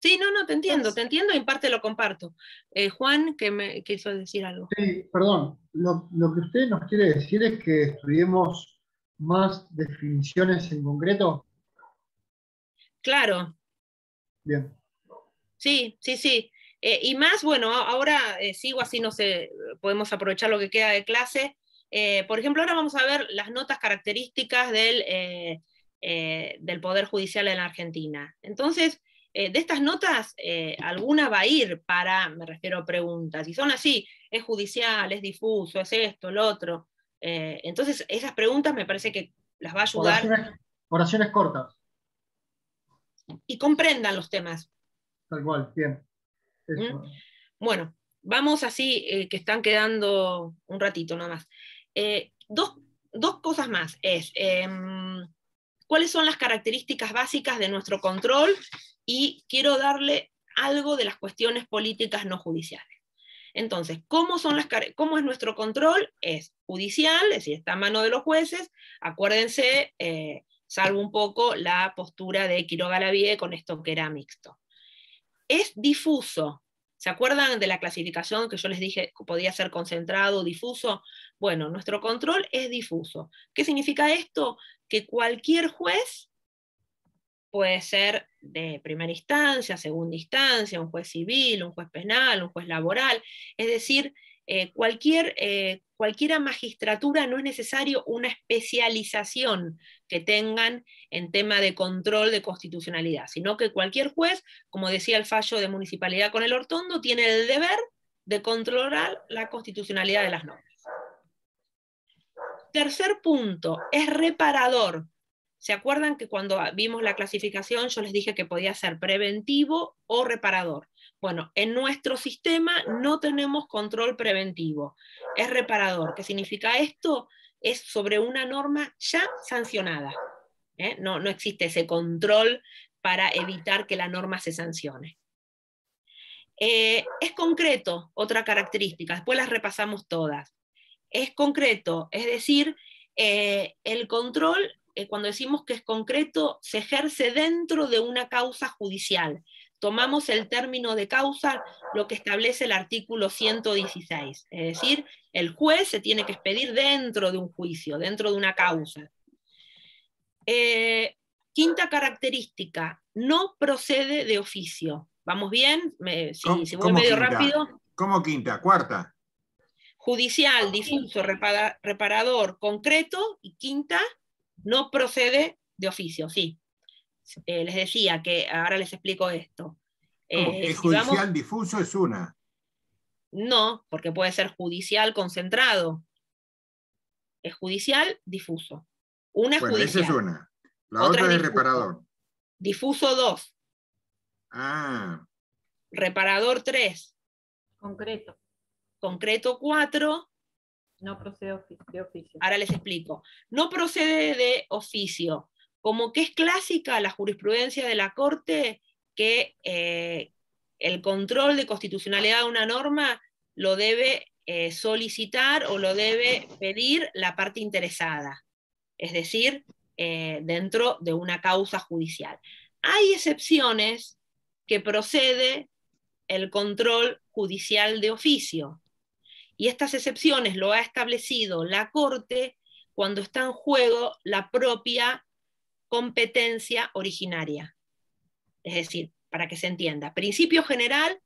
Sí, no, no, te entiendo, te entiendo y en parte lo comparto. Eh, Juan, que me quiso decir algo. Sí, perdón. Lo, que usted nos quiere decir es que estudiemos más definiciones en concreto. Claro. Bien. Sí, sí, sí. Eh, y más, bueno, ahora eh, sigo así, no sé, podemos aprovechar lo que queda de clase. por ejemplo, ahora vamos a ver las notas características del, del Poder Judicial en la Argentina. Entonces, eh, de estas notas, eh, alguna va a ir para, me refiero a preguntas, y son así, es judicial, es difuso, es esto, lo otro. Eh, entonces, esas preguntas me parece que las va a ayudar. Oraciones, cortas. Y comprendan los temas. Tal cual, bien. ¿Mm? Bueno, vamos así, que están quedando un ratito nomás. dos, dos cosas más. Es, em, ¿cuáles son las características básicas de nuestro control y quiero darle algo de las cuestiones políticas no judiciales. Entonces, ¿cómo, son las, ¿cómo es nuestro control? Es judicial, es decir, está a mano de los jueces. Acuérdense, eh, salvo un poco la postura de Quiroga Lavie con esto que era mixto. Es difuso. ¿Se acuerdan de la clasificación que yo les dije que podía ser concentrado, difuso? Bueno, nuestro control es difuso. ¿Qué significa esto? Que cualquier juez puede ser de primera instancia, segunda instancia, un juez civil, un juez penal, un juez laboral. Es decir, eh, cualquier, eh, cualquiera magistratura no es necesario una especialización que tengan en tema de control de constitucionalidad, sino que cualquier juez, como decía el fallo de municipalidad con el Hortondo, tiene el deber de controlar la constitucionalidad de las normas. Tercer punto, es reparador. ¿Se acuerdan que cuando vimos la clasificación yo les dije que podía ser preventivo o reparador? Bueno, en nuestro sistema no tenemos control preventivo, es reparador. ¿Qué significa esto? Es sobre una norma ya sancionada. ¿eh? No, no existe ese control para evitar que la norma se sancione. Eh, es concreto, otra característica, después las repasamos todas. Es concreto, es decir, eh, el control, cuando decimos que es concreto, se ejerce dentro de una causa judicial tomamos el término de causa, lo que establece el artículo 116. Es decir, el juez se tiene que expedir dentro de un juicio, dentro de una causa. Eh, quinta característica, no procede de oficio. ¿Vamos bien? si, voy medio rápido. ¿Cómo quinta? ¿Cuarta? Judicial, difuso, reparador, concreto. Y quinta, no procede de oficio, sí. Eh, les decía que ahora les explico esto. Eh, judicial difuso es una? No, porque puede ser judicial concentrado. Es judicial difuso. Una es judicial. Esa es una. La otra, es, reparador. Difuso dos. Ah. Reparador tres. Concreto. Concreto cuatro. No procede de oficio. Ahora les explico. No procede de oficio como que es clásica la jurisprudencia de la Corte que eh, el control de constitucionalidad de una norma lo debe eh, solicitar o lo debe pedir la parte interesada, es decir, eh, dentro de una causa judicial. Hay excepciones que procede el control judicial de oficio, y estas excepciones lo ha establecido la Corte cuando está en juego la propia competencia originaria. Es decir, para que se entienda, principio general,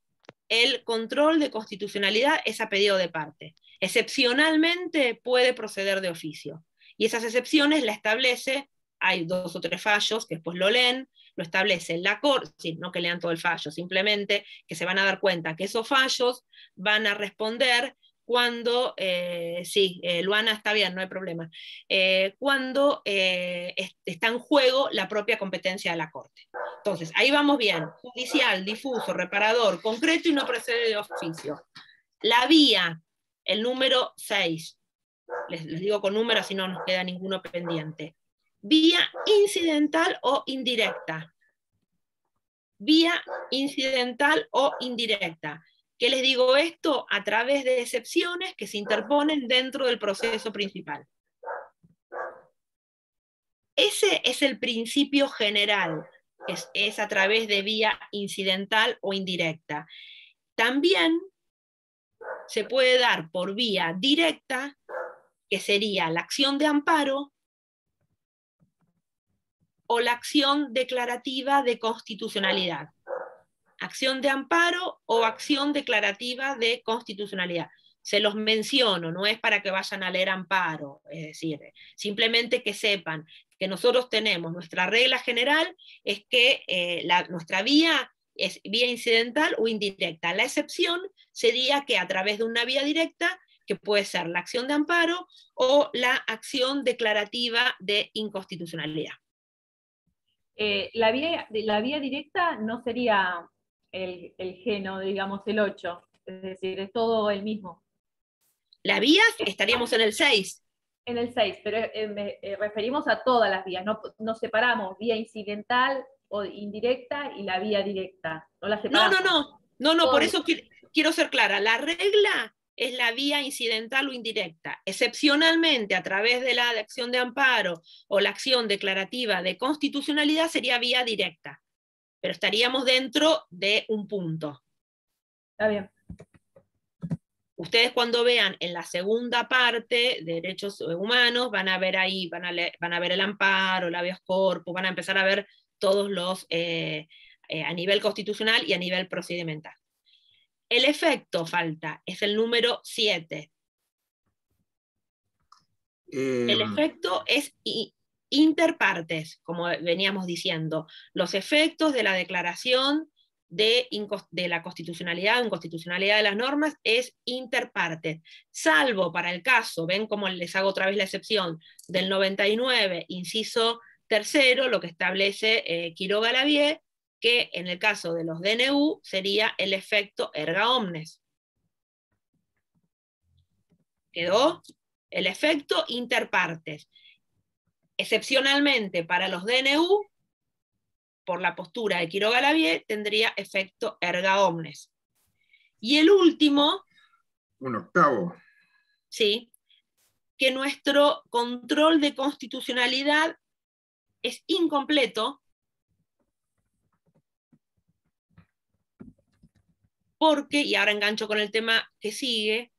el control de constitucionalidad es a pedido de parte. Excepcionalmente puede proceder de oficio. Y esas excepciones la establece, hay dos o tres fallos que después lo leen, lo establece la Corte, no que lean todo el fallo, simplemente que se van a dar cuenta que esos fallos van a responder cuando, eh, sí, eh, Luana está bien, no hay problema, eh, cuando está en juego la propia competencia de la Corte. Entonces, ahí vamos bien, judicial, difuso, reparador, concreto y no procede de oficio. La vía, el número 6, les, les digo con número, así no nos queda ninguno pendiente. Vía incidental o indirecta. Vía incidental o indirecta ¿Qué les digo esto? A través de excepciones que se interponen dentro del proceso principal. Ese es el principio general, es, es a través de vía incidental o indirecta. También se puede dar por vía directa, que sería la acción de amparo o la acción declarativa de constitucionalidad acción de amparo o acción declarativa de constitucionalidad. Se los menciono, no es para que vayan a leer amparo, es decir, simplemente que sepan que nosotros tenemos, nuestra regla general es que eh, nuestra vía es vía incidental o indirecta. La excepción sería que a través de una vía directa, que puede ser la acción de amparo o la acción declarativa de inconstitucionalidad. Eh, la, vía, la vía directa no sería el, el geno, digamos, el 8. Es decir, es todo el mismo. La vía estaríamos en el 6. En el 6, pero eh, eh, referimos a todas las vías, no, no, separamos vía incidental o indirecta y la vía directa. No, la no, no, no, no, no, por eso quiero ser clara. La regla es la vía incidental o indirecta. Excepcionalmente, a través de la acción de amparo o la acción declarativa de constitucionalidad sería vía directa pero estaríamos dentro de un punto. Está bien. Ustedes cuando vean en la segunda parte de derechos humanos, van a ver ahí, van a, van a ver el amparo, el habeas corpus, van a empezar a ver todos los, eh, eh, a nivel constitucional y a nivel procedimental. El efecto falta, es el número 7. el em. efecto es interpartes, como veníamos diciendo, los efectos de la declaración de, la constitucionalidad o inconstitucionalidad de las normas es interpartes, salvo para el caso, ven como les hago otra vez la excepción, del 99, inciso tercero, lo que establece eh, Quiroga Lavie, que que en el caso de los DNU sería el efecto erga omnes. ¿Quedó? El efecto interpartes. Excepcionalmente para los DNU, por la postura de Quiroga-Lavie, tendría efecto erga omnes. Y el último... Un octavo. Sí, que nuestro control de constitucionalidad es incompleto porque, y ahora engancho con el tema que sigue,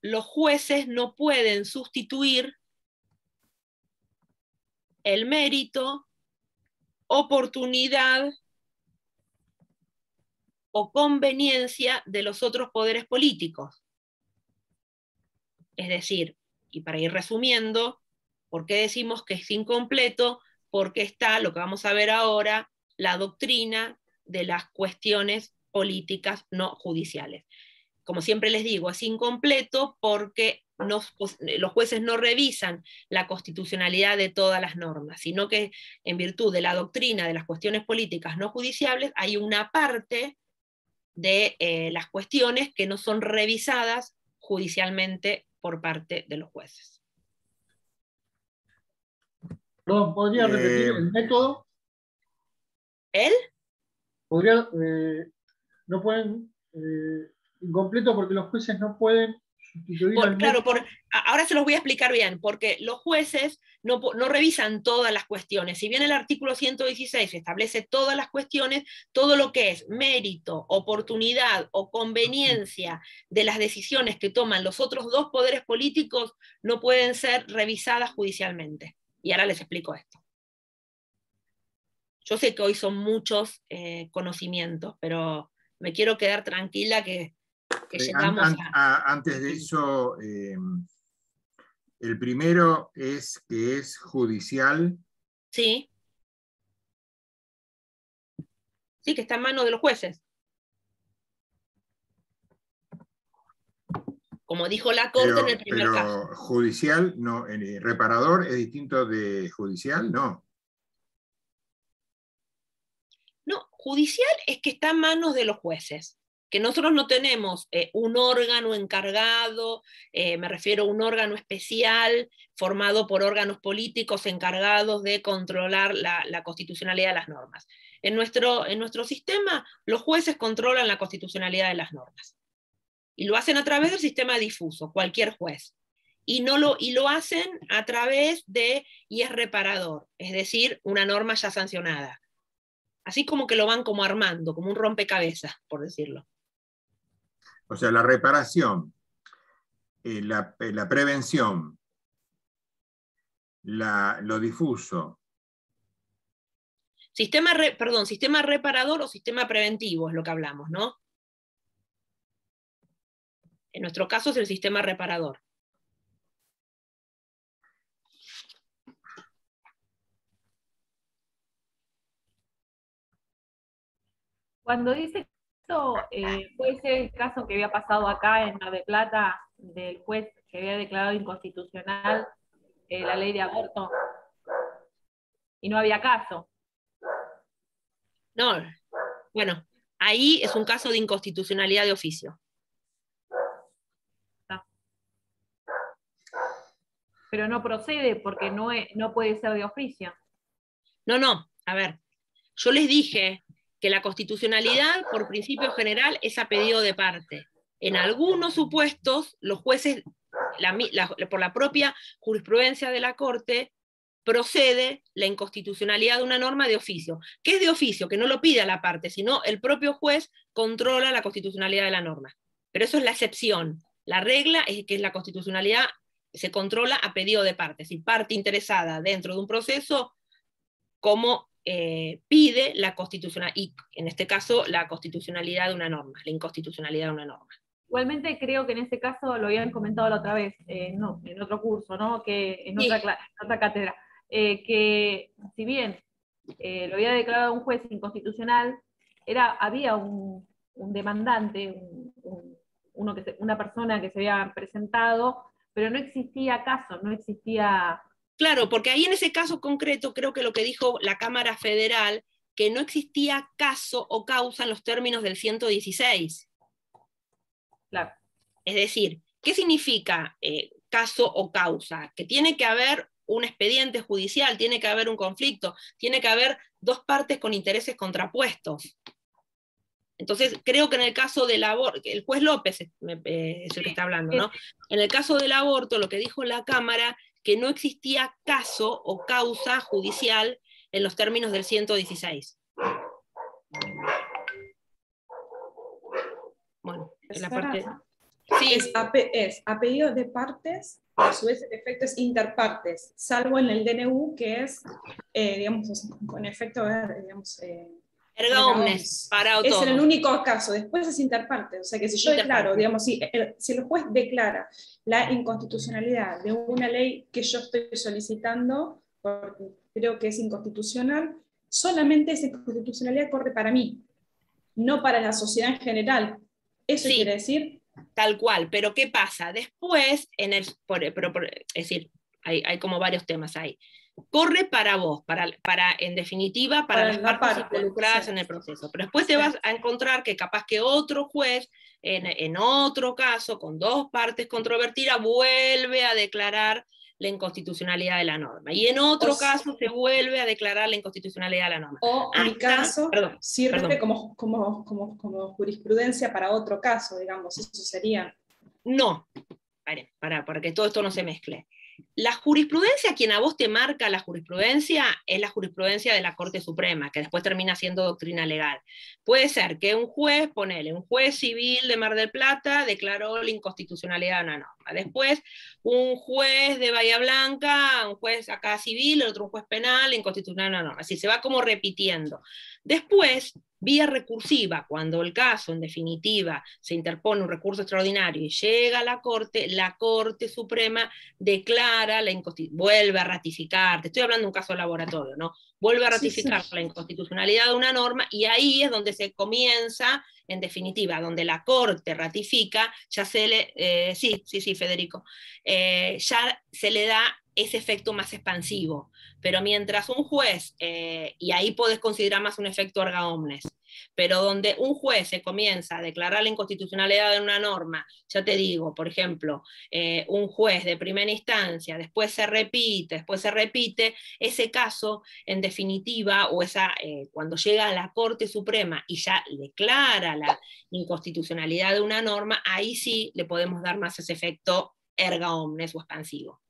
los jueces no pueden sustituir el mérito, oportunidad o conveniencia de los otros poderes políticos. Es decir, y para ir resumiendo, ¿por qué decimos que es incompleto? Porque está, lo que vamos a ver ahora, la doctrina de las cuestiones políticas no judiciales. Como siempre les digo, es incompleto porque los jueces no revisan la constitucionalidad de todas las normas, sino que en virtud de la doctrina de las cuestiones políticas no judiciables hay una parte de eh, las cuestiones que no son revisadas judicialmente por parte de los jueces. Perdón, ¿podría repetir eh, el método? ¿Él? Podría, eh, no pueden, eh, incompleto porque los jueces no pueden claro, ahora se los voy a explicar bien, porque los jueces no, revisan todas las cuestiones. Si bien el artículo 116 establece todas las cuestiones, todo lo que es mérito, oportunidad o conveniencia de las decisiones que toman los otros dos poderes políticos no pueden ser revisadas judicialmente. Y ahora les explico esto. Yo sé que hoy son muchos eh, conocimientos, pero me quiero quedar tranquila que eh, antes de eso, eh, el primero es que es judicial. Sí. Sí, que está en manos de los jueces. Como dijo la Corte en el primer pero Judicial, no, reparador es distinto de judicial, no. No, judicial es que está en manos de los jueces que nosotros no tenemos eh, un órgano encargado, eh, me refiero a un órgano especial formado por órganos políticos encargados de controlar la, constitucionalidad de las normas. En nuestro, en nuestro sistema, los jueces controlan la constitucionalidad de las normas. Y lo hacen a través del sistema difuso, cualquier juez. Y, no lo, y lo hacen a través de, y es reparador, es decir, una norma ya sancionada. Así como que lo van como armando, como un rompecabezas, por decirlo. O sea, la reparación, eh, la, prevención, lo difuso. Sistema, perdón, sistema reparador o sistema preventivo es lo que hablamos, ¿no? En nuestro caso es el sistema reparador. Cuando dice eh, puede ser el caso que había pasado acá en Mar de Plata del juez que había declarado inconstitucional eh, la ley de aborto y no había caso. No, bueno, ahí es un caso de inconstitucionalidad de oficio. Pero no procede porque no, no puede ser de oficio. No, no, a ver, yo les dije que la constitucionalidad, por principio general, es a pedido de parte. En algunos supuestos, los jueces, por la propia jurisprudencia de la Corte, procede la inconstitucionalidad de una norma de oficio. ¿Qué es de oficio? Que no lo pide a la parte, sino el propio juez controla la constitucionalidad de la norma. Pero eso es la excepción. La regla es que la constitucionalidad se controla a pedido de parte, si parte interesada dentro de un proceso, como eh, pide la constitucionalidad, y en este caso la constitucionalidad de una norma, la inconstitucionalidad de una norma. Igualmente creo que en este caso lo habían comentado la otra vez, eh, no, en otro curso, ¿no? que en otra, cátedra, eh, que si bien lo había declarado un juez inconstitucional, era, había un, demandante, uno que una persona que se había presentado, pero no existía caso, no existía Claro, porque ahí en ese caso concreto creo que lo que dijo la Cámara Federal que no existía caso o causa en los términos del 116. Claro. Es decir, ¿qué significa eh, caso o causa? Que tiene que haber un expediente judicial, tiene que haber un conflicto, tiene que haber dos partes con intereses contrapuestos. Entonces, creo que en el caso del aborto, el juez López es el que está hablando, ¿no? En el caso del aborto, lo que dijo la Cámara, que no existía caso o causa judicial en los términos del 116. Bueno, en la parte... Sí. Es, a, es a pedido de partes, a su vez el efecto es interpartes, salvo en el DNU que es, eh, digamos, con efecto, digamos... Eh, Erga omnes, para Es el único caso, después es interparte, o sea que si yo declaro, digamos, si el, si el juez declara la inconstitucionalidad de una ley que yo estoy solicitando, porque creo que es inconstitucional, solamente esa inconstitucionalidad corre para mí, no para la sociedad en general. ¿Eso quiere decir? Tal cual, pero ¿qué pasa? Después, en el, es decir, hay, hay como varios temas ahí corre para vos, para, para en definitiva, para, las partes involucradas en el proceso. Pero después te vas a encontrar que capaz que otro juez, en, en otro caso, con dos partes controvertidas, vuelve a declarar la inconstitucionalidad de la norma. Y en otro caso se vuelve a declarar la inconstitucionalidad de la norma. O en mi caso sirve Como, como, como, como, jurisprudencia para otro caso, digamos, eso sería. No, para, para que todo esto no se mezcle. La jurisprudencia, quien a vos te marca la jurisprudencia, es la jurisprudencia de la Corte Suprema, que después termina siendo doctrina legal. Puede ser que un juez, ponele, un juez civil de Mar del Plata declaró la inconstitucionalidad de una norma. Después, un juez de Bahía Blanca, un juez acá civil, otro un juez penal, la inconstitucionalidad de una norma. Así se va como repitiendo. Después, vía recursiva, cuando el caso en definitiva se interpone un recurso extraordinario y llega a la Corte, la Corte Suprema declara la inconstitucionalidad, vuelve a ratificar, te estoy hablando de un caso laboratorio, ¿no? Vuelve a ratificar la inconstitucionalidad de una norma y ahí es donde se comienza, en definitiva, donde la Corte ratifica, ya se le, eh, sí, sí, sí, Federico, eh, ya se le da ese efecto más expansivo. Pero mientras un juez, eh, y ahí puedes considerar más un efecto erga omnes, pero donde un juez se comienza a declarar la inconstitucionalidad de una norma, ya te digo, por ejemplo, eh, un juez de primera instancia, después se repite, después se repite, ese caso, en definitiva, o esa, eh, cuando llega a la Corte Suprema y ya declara la inconstitucionalidad de una norma, ahí sí le podemos dar más ese efecto erga omnes o expansivo.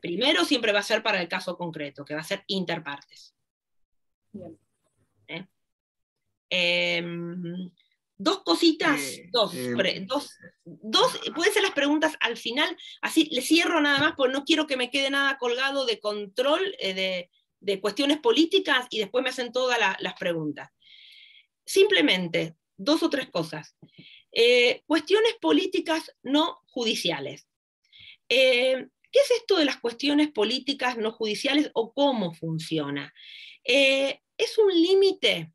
Primero siempre va a ser para el caso concreto, que va a ser interpartes. ¿Eh? Em, dos cositas, eh, dos, eh, dos, dos, pueden ser las preguntas al final, así le cierro nada más porque no quiero que me quede nada colgado de control de, de, cuestiones políticas y después me hacen todas las preguntas. Simplemente, dos o tres cosas. cuestiones políticas no judiciales. ¿Qué es esto de las cuestiones políticas no judiciales o cómo funciona? Eh, es un límite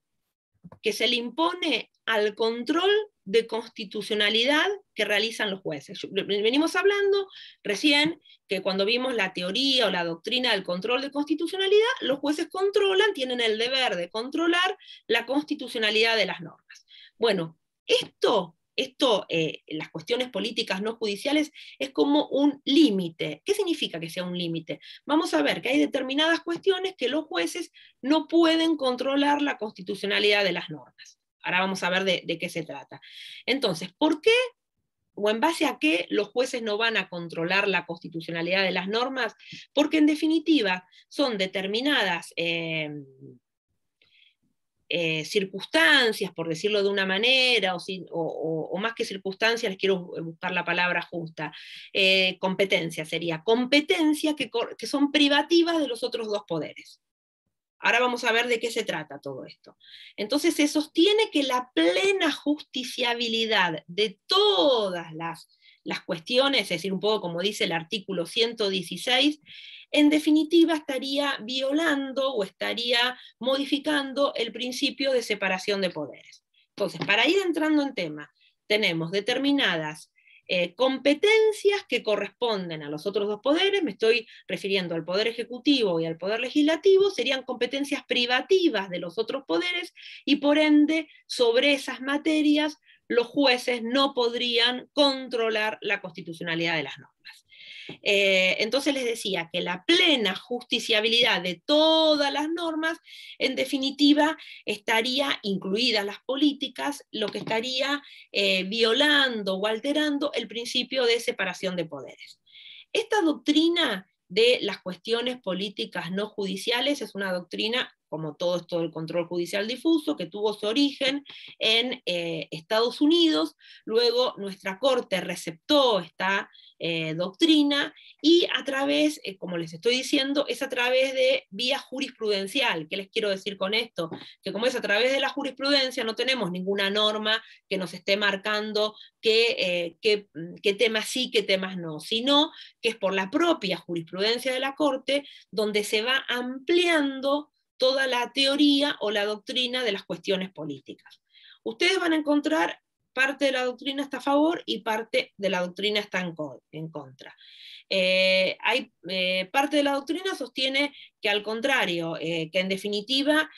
que se le impone al control de constitucionalidad que realizan los jueces. Venimos hablando recién que cuando vimos la teoría o la doctrina del control de constitucionalidad, los jueces controlan, tienen el deber de controlar la constitucionalidad de las normas. Bueno, esto esto, eh, las cuestiones políticas no judiciales, es como un límite. ¿Qué significa que sea un límite? Vamos a ver que hay determinadas cuestiones que los jueces no pueden controlar la constitucionalidad de las normas. Ahora vamos a ver de, qué se trata. Entonces, ¿por qué o en base a qué los jueces no van a controlar la constitucionalidad de las normas, porque en definitiva son determinadas eh, eh, circunstancias, por decirlo de una manera, o, más que circunstancias, les quiero buscar la palabra justa, eh, competencia sería, competencia que, que son privativas de los otros dos poderes. Ahora vamos a ver de qué se trata todo esto. Entonces se sostiene que la plena justiciabilidad de todas las, las cuestiones, es decir, un poco como dice el artículo 116, en definitiva estaría violando o estaría modificando el principio de separación de poderes. Entonces, para ir entrando en tema, tenemos determinadas eh, competencias que corresponden a los otros dos poderes, me estoy refiriendo al Poder Ejecutivo y al Poder Legislativo, serían competencias privativas de los otros poderes y por ende sobre esas materias los jueces no podrían controlar la constitucionalidad de las normas. Eh, entonces les decía que la plena justiciabilidad de todas las normas, en definitiva, estaría, incluidas las políticas, lo que estaría eh, violando o alterando el principio de separación de poderes. Esta doctrina de las cuestiones políticas no judiciales es una doctrina como todo esto del control judicial difuso, que tuvo su origen en eh, Estados Unidos, luego nuestra Corte receptó esta eh, doctrina y a través, eh, como les estoy diciendo, es a través de vía jurisprudencial. ¿Qué les quiero decir con esto? Que como es a través de la jurisprudencia no tenemos ninguna norma que nos esté marcando qué, qué temas sí, qué temas no, sino que es por la propia jurisprudencia de la Corte donde se va ampliando toda la teoría o la doctrina de las cuestiones políticas. Ustedes van a encontrar parte de la doctrina está a favor y parte de la doctrina está en, contra. Eh, hay, eh, parte de la doctrina sostiene que al contrario, eh, que en definitiva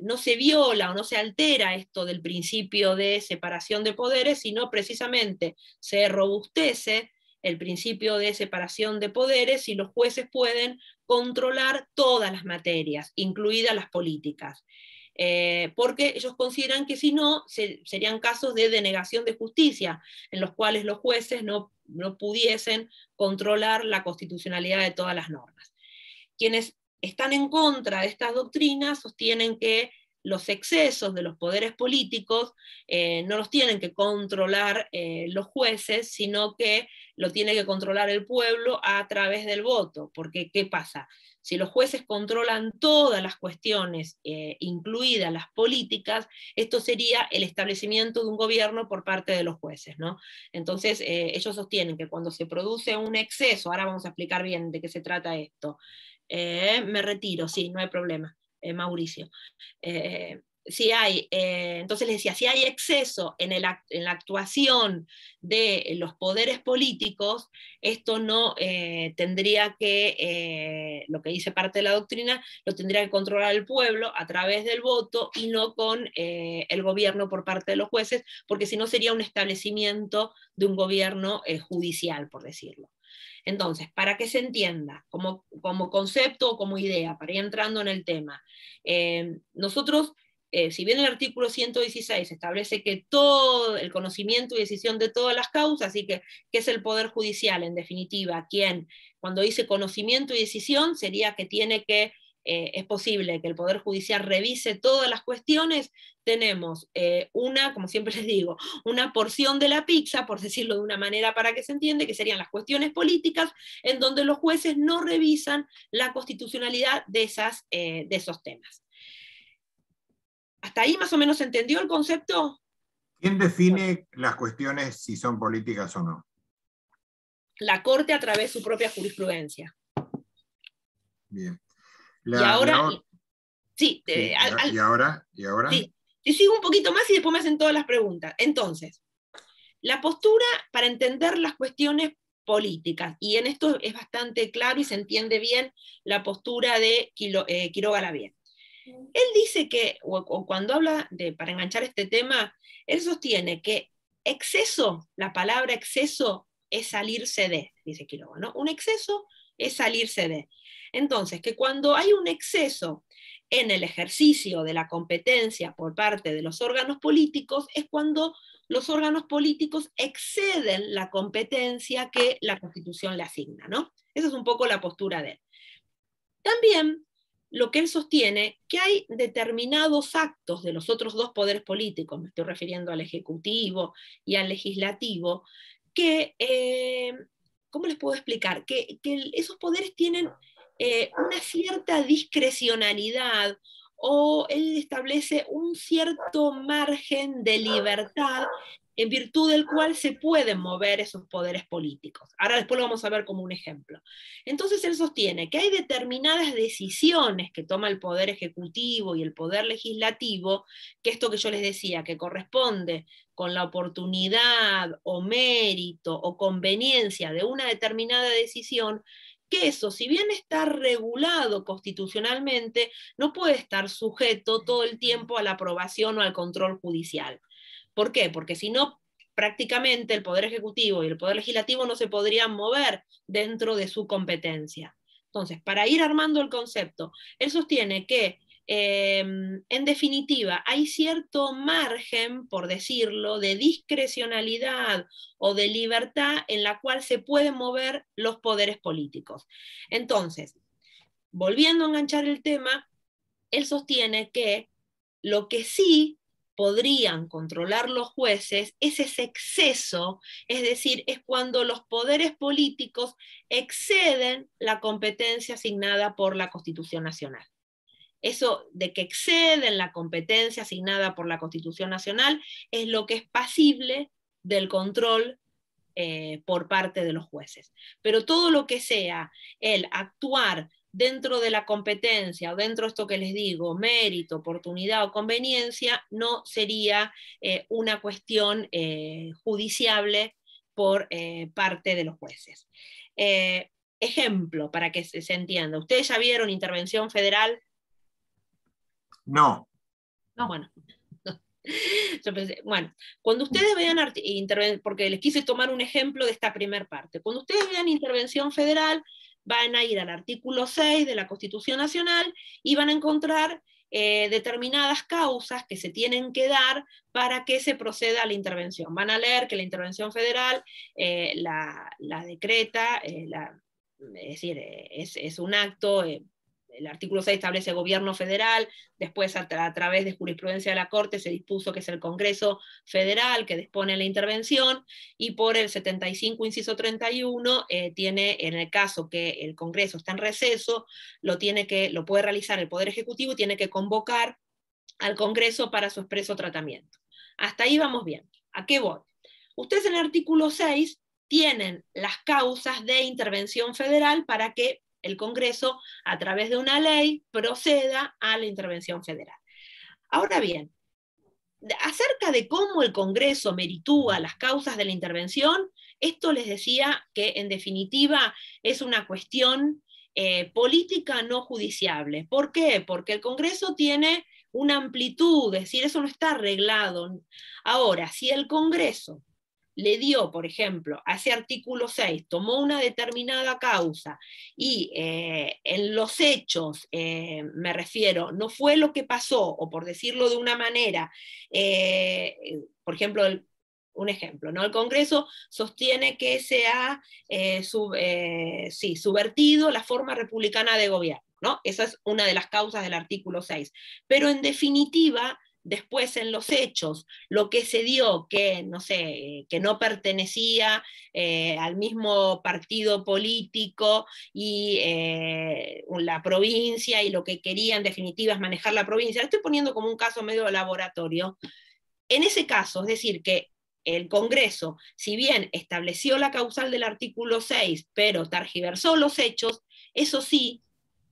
no se viola o no se altera esto del principio de separación de poderes, sino precisamente se robustece el principio de separación de poderes y los jueces pueden controlar todas las materias, incluidas las políticas. Eh, porque ellos consideran que si no, serían casos de denegación de justicia, en los cuales los jueces no, no pudiesen controlar la constitucionalidad de todas las normas. Quienes están en contra de estas doctrinas sostienen que los excesos de los poderes políticos eh, no los tienen que controlar eh, los jueces, sino que lo tiene que controlar el pueblo a través del voto. Porque, ¿qué pasa? Si los jueces controlan todas las cuestiones, eh, incluidas las políticas, esto sería el establecimiento de un gobierno por parte de los jueces. ¿no? Entonces, ellos sostienen que cuando se produce un exceso, ahora vamos a explicar bien de qué se trata esto, me retiro, sí, no hay problema. Eh, Mauricio. Eh, si hay, eh, entonces les decía, si hay exceso en, la actuación de los poderes políticos, esto no tendría que, lo que dice parte de la doctrina, lo tendría que controlar el pueblo a través del voto y no con el gobierno por parte de los jueces, porque si no sería un establecimiento de un gobierno judicial, por decirlo. Entonces, para que se entienda como, como concepto o como idea, para ir entrando en el tema, eh, nosotros, eh, si bien el artículo 116 establece que todo el conocimiento y decisión de todas las causas, y que, que es el Poder Judicial, en definitiva, quien cuando dice conocimiento y decisión, sería que tiene que eh, es posible que el Poder Judicial revise todas las cuestiones, tenemos eh, una, como siempre *laughs* les digo, una porción de la pizza, por decirlo de una manera para que se entiende, que serían las cuestiones políticas, en donde los jueces no revisan la constitucionalidad de, esas, eh, de esos temas. ¿Hasta ahí más o menos se entendió el concepto? ¿Quién define las cuestiones si son políticas o no? La Corte a través de su propia jurisprudencia. Bien y ahora, sí, y ahora, y ahora. Sí, sigo un poquito más y después me hacen todas las preguntas. Entonces, la postura para entender las cuestiones políticas, y en esto es bastante claro y se entiende bien la postura de eh, Quiroga Lavier. Él dice que, o, cuando habla de, para enganchar este tema, él sostiene que exceso, la palabra exceso es salirse de, dice Quiroga, ¿no? Un exceso es salirse de. Entonces, que cuando hay un exceso en el ejercicio de la competencia por parte de los órganos políticos, es cuando los órganos políticos exceden la competencia que la Constitución le asigna, ¿no? Esa es un poco la postura de él. También lo que él sostiene, que hay determinados actos de los otros dos poderes políticos, me estoy refiriendo al Ejecutivo y al Legislativo, que, eh, ¿cómo les puedo explicar? Que, esos poderes tienen eh, una cierta discrecionalidad o él establece un cierto margen de libertad en virtud del cual se pueden mover esos poderes políticos. Ahora después lo vamos a ver como un ejemplo. Entonces él sostiene que hay determinadas decisiones que toma el poder ejecutivo y el poder legislativo, que esto que yo les decía, que corresponde con la oportunidad o mérito o conveniencia de una determinada decisión, que eso, si bien está regulado constitucionalmente, no puede estar sujeto todo el tiempo a la aprobación o al control judicial. ¿Por qué? Porque si no, prácticamente el Poder Ejecutivo y el Poder Legislativo no se podrían mover dentro de su competencia. Entonces, para ir armando el concepto, él sostiene que, em, en definitiva, hay cierto margen, por decirlo, de discrecionalidad o de libertad en la cual se pueden mover los poderes políticos. Entonces, volviendo a enganchar el tema, él sostiene que lo que sí podrían controlar los jueces es ese exceso, es decir, es cuando los poderes políticos exceden la competencia asignada por la Constitución Nacional. Eso de que exceden la competencia asignada por la Constitución Nacional es lo que es pasible del control eh, por parte de los jueces. Pero todo lo que sea el actuar dentro de la competencia o dentro de esto que les digo, mérito, oportunidad o conveniencia, no sería eh, una cuestión eh, judiciable por eh, parte de los jueces. ejemplo, para que se, entienda. ¿Ustedes ya vieron intervención federal? No. No, bueno. *laughs* bueno, cuando ustedes vean, porque les quise tomar un ejemplo de esta primera parte, cuando ustedes vean intervención federal, van a ir al artículo 6 de la Constitución Nacional y van a encontrar eh, determinadas causas que se tienen que dar para que se proceda a la intervención. Van a leer que la intervención federal eh, la, decreta, eh, es decir, es, un acto el artículo 6 establece gobierno federal, después a, través de jurisprudencia de la Corte se dispuso que es el Congreso Federal que dispone la intervención, y por el 75, inciso 31, eh, tiene, en el caso que el Congreso está en receso, lo, tiene que, lo puede realizar el Poder Ejecutivo y tiene que convocar al Congreso para su expreso tratamiento. Hasta ahí vamos bien. ¿A qué voy? Ustedes en el artículo 6 tienen las causas de intervención federal para que el Congreso, a través de una ley, proceda a la intervención federal. Ahora bien, acerca de cómo el Congreso meritúa las causas de la intervención, esto les decía que en definitiva es una cuestión eh, política no judiciable. ¿Por qué? Porque el Congreso tiene una amplitud, es decir, eso no está arreglado. Ahora, si el Congreso le dio, por ejemplo, a ese artículo 6, tomó una determinada causa y eh, en los hechos, eh, me refiero, no fue lo que pasó, o por decirlo de una manera, eh, por ejemplo, un ejemplo, ¿no? El Congreso sostiene que se ha subvertido la forma republicana de gobierno, ¿no? Esa es una de las causas del artículo 6. Pero en definitiva, después en los hechos lo que se dio que, no sé, que no pertenecía eh, al mismo partido político y eh, la provincia y lo que quería en definitiva es manejar la provincia. estoy poniendo como un caso medio laboratorio. En ese caso, es decir, que el Congreso, si bien estableció la causal del artículo 6, pero targiversó los hechos, eso sí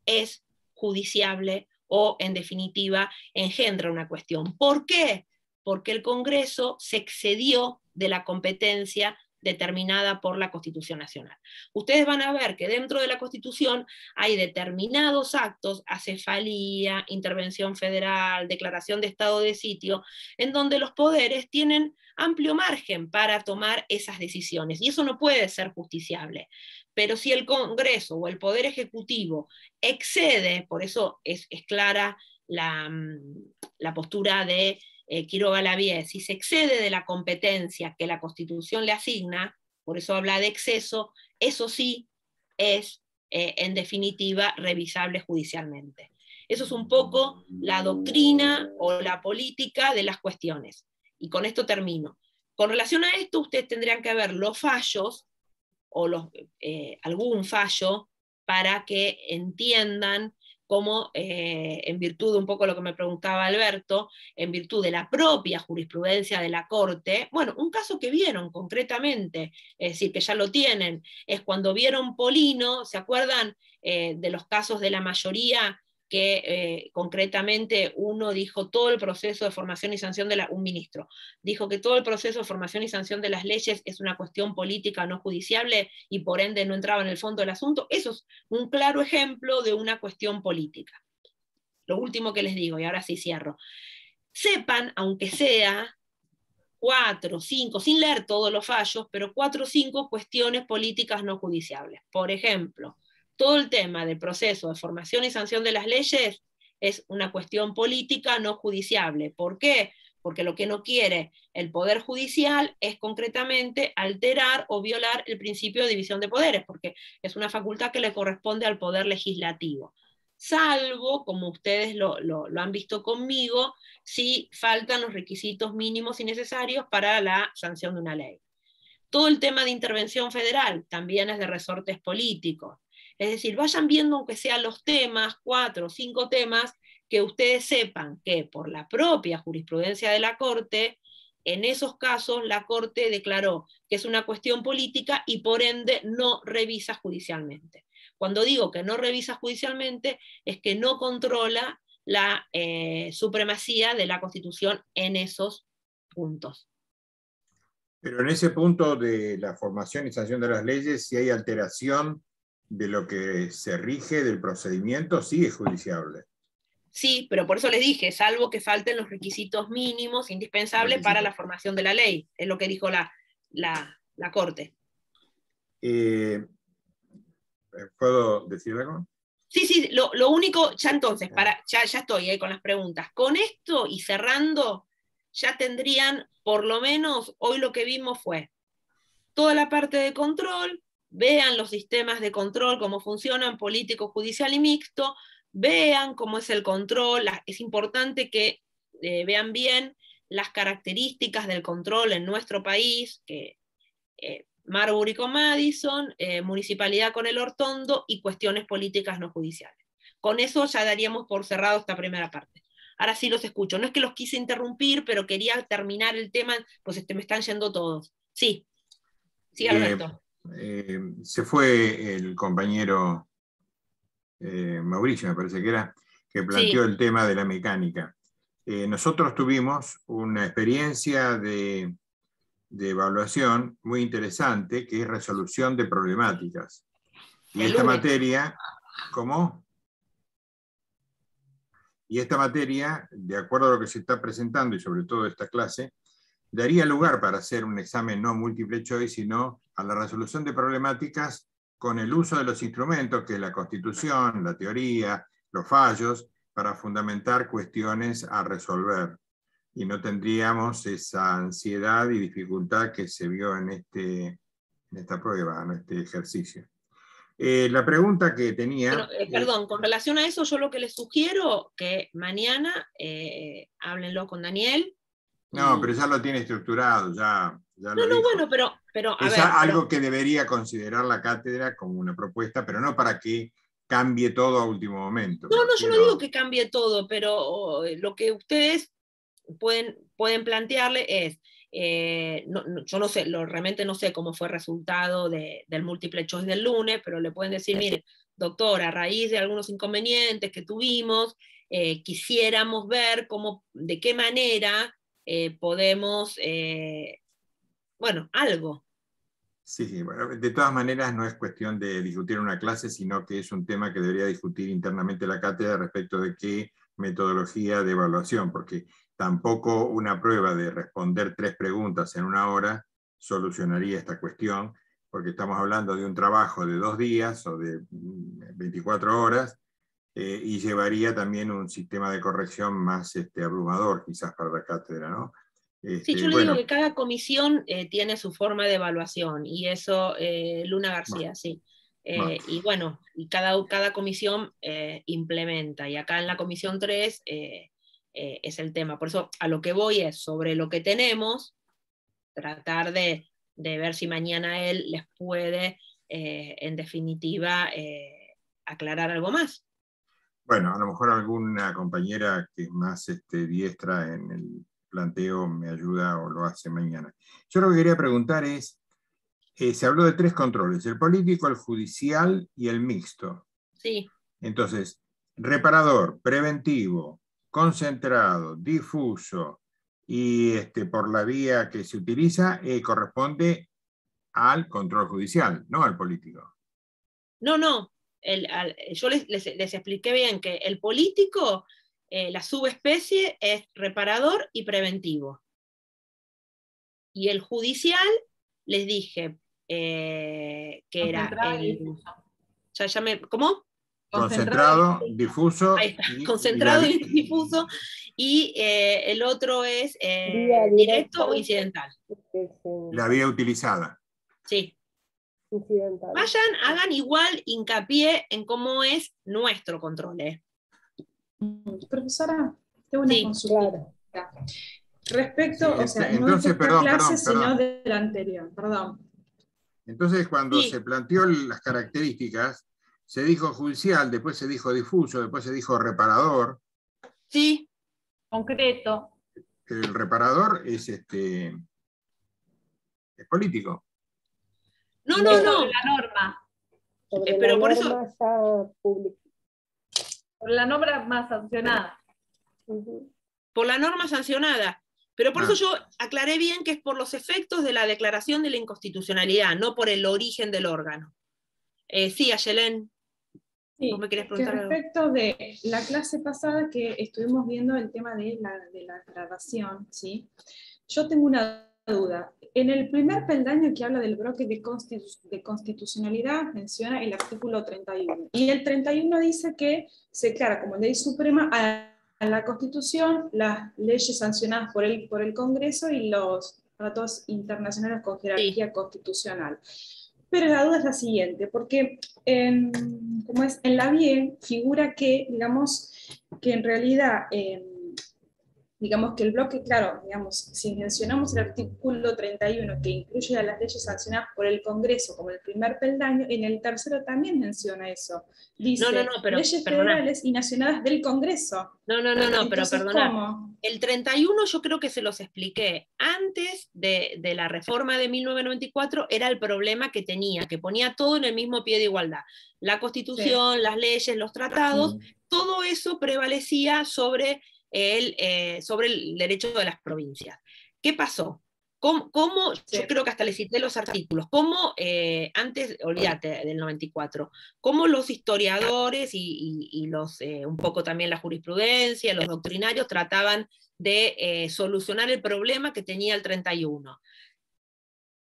es judiciable o, en definitiva, engendra una cuestión. ¿Por qué? Porque el Congreso se excedió de la competencia determinada por la Constitución Nacional. Ustedes van a ver que dentro de la Constitución hay determinados actos, acefalía, intervención federal, declaración de estado de sitio, en donde los poderes tienen amplio margen para tomar esas decisiones y eso no puede ser justiciable. Pero si el Congreso o el Poder Ejecutivo excede, por eso es, clara mm, la, postura de eh, Quiroga Lavie, si se excede de la competencia que la Constitución le asigna, por eso habla de exceso, eso sí es, eh, en definitiva, revisable judicialmente. Eso es un poco la doctrina o la política de las cuestiones. Y con esto termino. Con relación a esto, ustedes tendrían que ver los fallos o eh, algún fallo para que entiendan como eh, en virtud de un poco lo que me preguntaba Alberto, en virtud de la propia jurisprudencia de la Corte, bueno, un caso que vieron concretamente, es decir, que ya lo tienen, es cuando vieron Polino, ¿se acuerdan eh, de los casos de la mayoría que eh, concretamente uno dijo todo el proceso de formación y sanción de la, un ministro, dijo que todo el proceso de formación y sanción de las leyes es una cuestión política no judiciable y por ende no entraba en el fondo del asunto. Eso es un claro ejemplo de una cuestión política. Lo último que les digo, y ahora sí cierro. Sepan, aunque sea cuatro, cinco, sin leer todos los fallos, pero cuatro o cinco cuestiones políticas no judiciables. Por ejemplo, todo el tema del proceso de formación y sanción de las leyes es una cuestión política no judiciable. ¿Por qué? Porque lo que no quiere el Poder Judicial es concretamente alterar o violar el principio de división de poderes, porque es una facultad que le corresponde al Poder Legislativo. Salvo, como ustedes lo, lo han visto conmigo, si faltan los requisitos mínimos y necesarios para la sanción de una ley. Todo el tema de intervención federal también es de resortes políticos. Es decir, vayan viendo aunque sean los temas, cuatro o cinco temas, que ustedes sepan que por la propia jurisprudencia de la Corte, en esos casos la Corte declaró que es una cuestión política y por ende no revisa judicialmente. Cuando digo que no revisa judicialmente, es que no controla la eh, supremacía de la Constitución en esos puntos. Pero en ese punto de la formación y sanción de las leyes, si hay alteración de lo que se rige del procedimiento sí es judiciable. Sí, pero por eso les dije, salvo que falten los requisitos mínimos indispensables para la formación de la ley, es lo que dijo la, la, Corte. Eh, ¿Puedo decir algo? Sí, sí, lo, único, ya entonces, para, ya, ya estoy ahí con las preguntas. Con esto y cerrando, ya tendrían, por lo menos, hoy lo que vimos fue toda la parte de control, vean los sistemas de control, cómo funcionan, político, judicial y mixto, vean cómo es el control, es importante que eh, vean bien las características del control en nuestro país, que eh, Marbury con Madison, eh, municipalidad con el Hortondo y cuestiones políticas no judiciales. Con eso ya daríamos por cerrado esta primera parte. Ahora sí los escucho. No es que los quise interrumpir, pero quería terminar el tema, pues este, me están yendo todos. Sí. Sí, Alberto. Eh, se fue el compañero eh, Mauricio, me parece que era, que planteó el tema de la mecánica. Eh, nosotros tuvimos una experiencia de, evaluación muy interesante, que es resolución de problemáticas. Y esta materia, ¿cómo? Y esta materia, de acuerdo a lo que se está presentando y sobre todo esta clase, daría lugar para hacer un examen no múltiple choice, sino a la resolución de problemáticas con el uso de los instrumentos que es la constitución, la teoría, los fallos, para fundamentar cuestiones a resolver. Y no tendríamos esa ansiedad y dificultad que se vio en, este, en esta prueba, en este ejercicio. Eh, la pregunta que tenía... Eh, perdón, con relación a eso, yo lo que les sugiero que mañana eh, háblenlo con Daniel, no, pero ya lo tiene estructurado, ya. no, no, bueno, pero. pero es algo que debería considerar la cátedra como una propuesta, pero no para que cambie todo a último momento. No, no, yo no digo que cambie todo, pero lo que ustedes pueden, pueden plantearle es. Eh, yo no sé, lo, realmente no sé cómo fue el resultado del múltiple choice del lunes, pero le pueden decir, mire, doctor, a raíz de algunos inconvenientes que tuvimos, eh, quisiéramos ver cómo, de qué manera eh, podemos, eh, bueno, algo. Sí, sí, de todas maneras no es cuestión de discutir una clase, sino que es un tema que debería discutir internamente la cátedra respecto de qué metodología de evaluación, porque tampoco una prueba de responder tres preguntas en una hora solucionaría esta cuestión, porque estamos hablando de un trabajo de dos días o de 24 mm, horas, eh, y llevaría también un sistema de corrección más este, abrumador quizás para la cátedra, ¿no? sí, yo este, le digo que cada comisión eh, tiene su forma de evaluación y eso eh, Luna García, sí. Y bueno, y cada, cada comisión implementa y acá en la comisión 3 es el tema. Por eso a lo que voy es sobre lo que tenemos, tratar de, de ver si mañana él les puede en definitiva aclarar algo más. Bueno, a lo mejor alguna compañera que es más este, diestra en el planteo me ayuda o lo hace mañana. Yo lo que quería preguntar es, eh, se habló de tres controles, el político, el judicial y el mixto. Sí. Entonces, reparador, preventivo, concentrado, difuso y este, por la vía que se utiliza, eh, corresponde al control judicial, no al político. No, no. Yo les, expliqué bien que el político, eh, la subespecie es reparador y preventivo. Y el judicial, les dije eh, que era ya, ya me, ¿Cómo? Concentrado, difuso. concentrado y difuso. Y eh, el otro es directo o incidental. La vía utilizada. Sí. Vayan, hagan igual hincapié en cómo es nuestro control. ¿eh? Profesora, tengo una consulta. Respecto, o sea, no de esta clase, sino de la anterior, perdón. Entonces, cuando se planteó las características, se dijo judicial, después se dijo difuso, después se dijo reparador. Sí, concreto. El reparador es este es político. No, no, no. La norma. Eh, pero por eso. Por la norma más sancionada. Por la norma sancionada. Pero por eso ah. yo aclaré bien que es por los efectos de la declaración de la inconstitucionalidad, no por el origen del órgano. Eh, sí, Ayelén. Sí, me querés preguntar respecto de la clase pasada que estuvimos viendo el tema de la, de la grabación, ¿sí? yo tengo una duda. En el primer peldaño que habla del bloque de, de, constitucionalidad menciona el artículo 31. Y el 31 dice que se declara como ley suprema a la Constitución, las leyes sancionadas por el, por el Congreso y los tratados internacionales con jerarquía constitucional. Pero la duda es la siguiente, porque en, como es, en la BIE figura que, digamos, que en realidad em, digamos que el bloque, claro, digamos, si mencionamos el artículo 31 que incluye a las leyes sancionadas por el Congreso como el primer peldaño, en el tercero también menciona eso. Dice, no, no, no, pero, leyes federales y nacionales del Congreso. No, no, no, no, pero perdona. El 31 yo creo que se los expliqué. Antes de, de, la reforma de 1994 era el problema que tenía, que ponía todo en el mismo pie de igualdad. La constitución, las leyes, los tratados, todo eso prevalecía sobre el, eh, sobre el derecho de las provincias. ¿Qué pasó? ¿Cómo, yo creo que hasta le cité los artículos, cómo eh, antes, olvídate del 94, cómo los historiadores y, los, eh, un poco también la jurisprudencia, los doctrinarios trataban de solucionar el problema que tenía el 31.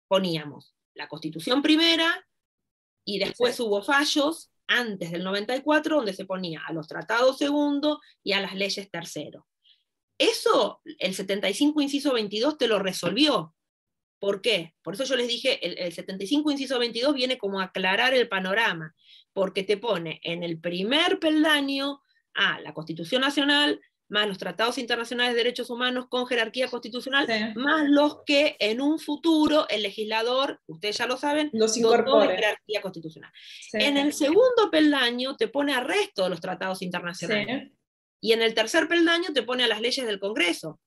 Poníamos la constitución primera y después hubo fallos antes del 94, donde se ponía a los tratados segundo y a las leyes tercero. Eso el 75 inciso 22 te lo resolvió. ¿Por qué? Por eso yo les dije, el, el 75 inciso 22 viene como aclarar el panorama, porque te pone en el primer peldaño a la Constitución Nacional, más los tratados internacionales de derechos humanos con jerarquía constitucional, más los que en un futuro el legislador, ustedes ya lo saben, los incorpora. jerarquía constitucional. En el segundo peldaño te pone a resto de los tratados internacionales. Y en el tercer peldaño te pone a las leyes del Congreso.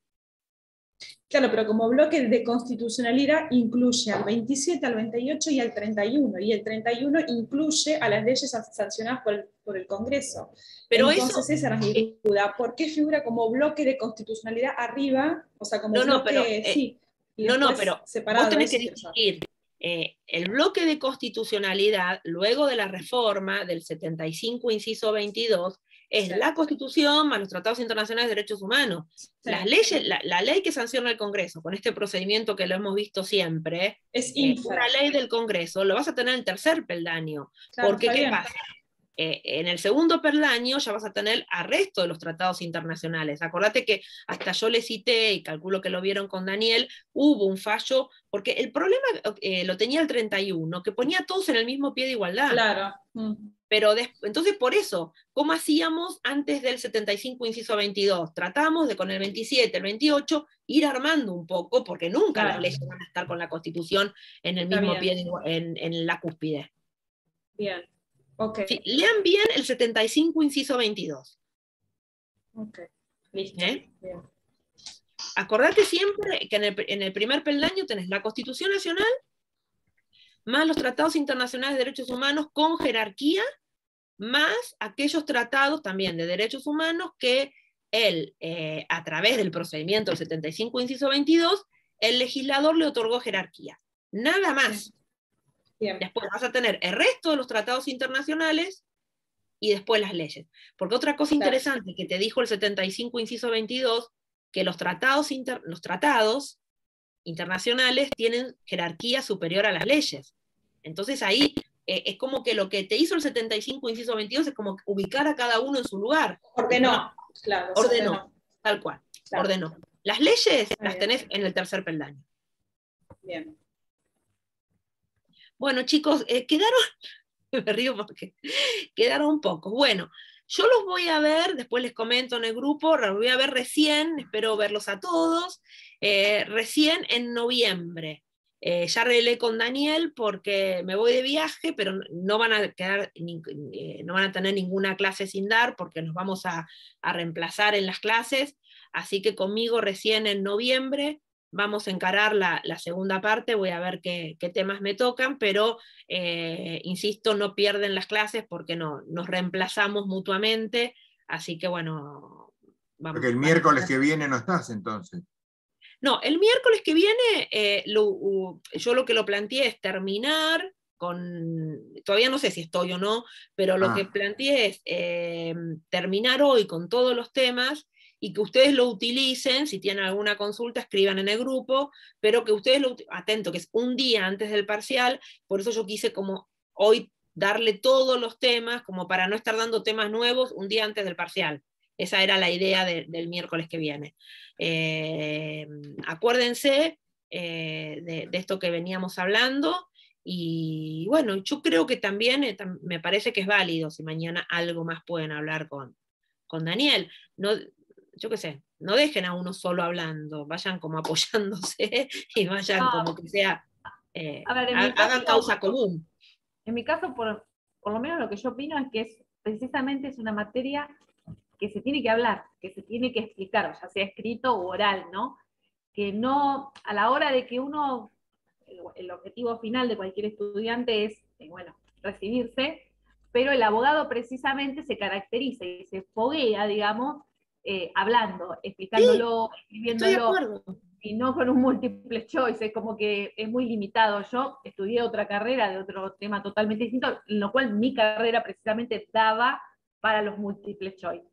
Claro, pero como bloque de constitucionalidad incluye al 27, al 28 y al 31, y el 31 incluye a las leyes sancionadas por el, Congreso. Pero Entonces esa era mi duda, ¿por qué figura como bloque de constitucionalidad arriba? O sea, como no, bloque, no, pero, eh, sí. no, no, pero separado, vos tenés que distinguir eh, el bloque de constitucionalidad, luego de la reforma del 75, inciso 22, es la Constitución más los tratados internacionales de derechos humanos. Las leyes, la, ley que sanciona el Congreso, con este procedimiento que lo hemos visto siempre, es eh, una ley del Congreso, lo vas a tener en el tercer peldaño. porque, ¿qué pasa? Eh, en el segundo peldaño ya vas a tener arresto de los tratados internacionales. Acordate que hasta yo le cité, y calculo que lo vieron con Daniel, hubo un fallo, porque el problema eh, lo tenía el 31, que ponía a todos en el mismo pie de igualdad. Claro. Pero entonces por eso, ¿cómo hacíamos antes del 75, inciso 22? Tratamos de con el 27, el 28, ir armando un poco, porque nunca las leyes van a estar con la Constitución en el mismo pie, en, en la cúspide. Bien. Sí, lean bien el 75, inciso 22. Ok, listo. ¿Eh? Bien. Acordate siempre que en el, en el primer peldaño tenés la Constitución Nacional, más los tratados internacionales de derechos humanos con jerarquía, más aquellos tratados también de derechos humanos que él, eh, a través del procedimiento del 75, inciso 22, el legislador le otorgó jerarquía. Nada más. Bien. Después vas a tener el resto de los tratados internacionales y después las leyes. Porque otra cosa Claro. interesante que te dijo el 75, inciso 22, que los tratados, inter- los tratados internacionales tienen jerarquía superior a las leyes. Entonces ahí eh, es como que lo que te hizo el 75, inciso 22, es como ubicar a cada uno en su lugar, Ordenó, claro. Ordenó. tal cual, Claro. ordenó. Las leyes las bien. tenés en el tercer peldaño. Bien. Bueno, chicos, eh, quedaron, *laughs* me río porque quedaron pocos. Bueno, yo los voy a ver, después les comento en el grupo, los voy a ver recién, espero verlos a todos, eh, recién en noviembre. Eh, ya arreglé con Daniel porque me voy de viaje, pero no van a quedar, no van a tener ninguna clase sin dar porque nos vamos a, a reemplazar en las clases. Así que conmigo recién en noviembre vamos a encarar la, la segunda parte, voy a ver qué, qué temas me tocan, pero eh, insisto, no pierden las clases porque no, nos reemplazamos mutuamente, así que bueno, vamos. Porque el miércoles que viene no estás entonces. No, el miércoles que viene eh, lo- yo lo que lo planteé es terminar con, todavía no sé si estoy o no, pero lo Ah. que planteé es eh, terminar hoy con todos los temas y que ustedes lo utilicen, si tienen alguna consulta, escriban en el grupo, pero que ustedes lo, atento, que es un día antes del parcial, por eso yo quise como hoy darle todos los temas, como para no estar dando temas nuevos un día antes del parcial. Esa era la idea de- del miércoles que viene. Eh, acuérdense eh, de, esto que veníamos hablando y bueno, yo creo que también eh, me parece que es válido si mañana algo más pueden hablar con, con Daniel. No, yo qué sé, no dejen a uno solo hablando, vayan como *laughs* apoyándose y vayan No. como que sea, eh, ver, hagan caso- causa común. En mi caso, por, por lo menos lo que yo opino es que es precisamente es una materia que se tiene que hablar, que se tiene que explicar, ya sea escrito o oral, ¿no? Que no, a la hora de que uno, el, el objetivo final de cualquier estudiante es, eh, bueno, recibirse, pero el abogado precisamente se caracteriza y se foguea, digamos, eh, hablando, explicándolo, de escribiéndolo y no con un múltiple choice, es como que es muy limitado. Yo estudié otra carrera de otro tema totalmente distinto, en lo cual mi carrera precisamente daba para los múltiples choice.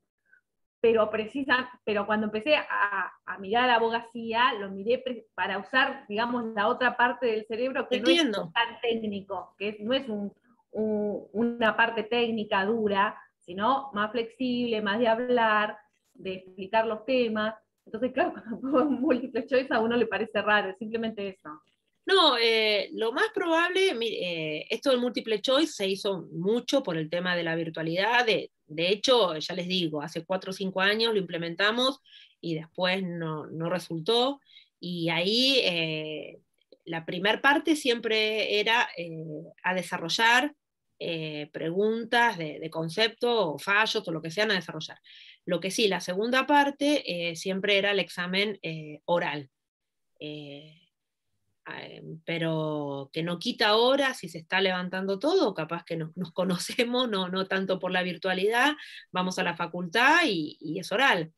Pero, precisa, pero cuando empecé a, a mirar abogacía, lo miré para usar, digamos, la otra parte del cerebro que no Entiendo. es tan técnico, que no es un- un- una parte técnica dura, sino más flexible, más de hablar, de explicar los temas. Entonces, claro, *laughs* cuando pongo múltiple choice a uno le parece raro, simplemente eso. No, eh, lo más probable, eh, esto del múltiple choice se hizo mucho por el tema de la virtualidad. De, de hecho, ya les digo, hace cuatro o cinco años lo implementamos y después no, no resultó. Y ahí eh, la primer parte siempre era eh, a desarrollar eh, preguntas de, de concepto o fallos o lo que sean a desarrollar. Lo que sí, la segunda parte eh, siempre era el examen eh, oral. Eh, pero que no quita horas si se está levantando todo, capaz que nos, nos *laughs* conocemos, no, no tanto por la virtualidad, vamos a la facultad y, y es oral.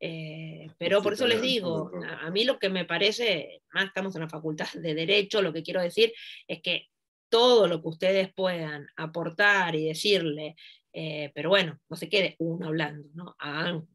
Eh, pero por eso les digo, a mí lo que me parece, más estamos en la facultad de Derecho, lo que quiero decir es que todo lo que ustedes puedan aportar y decirle, eh, pero bueno, no se quede uno hablando, ¿no? Hagan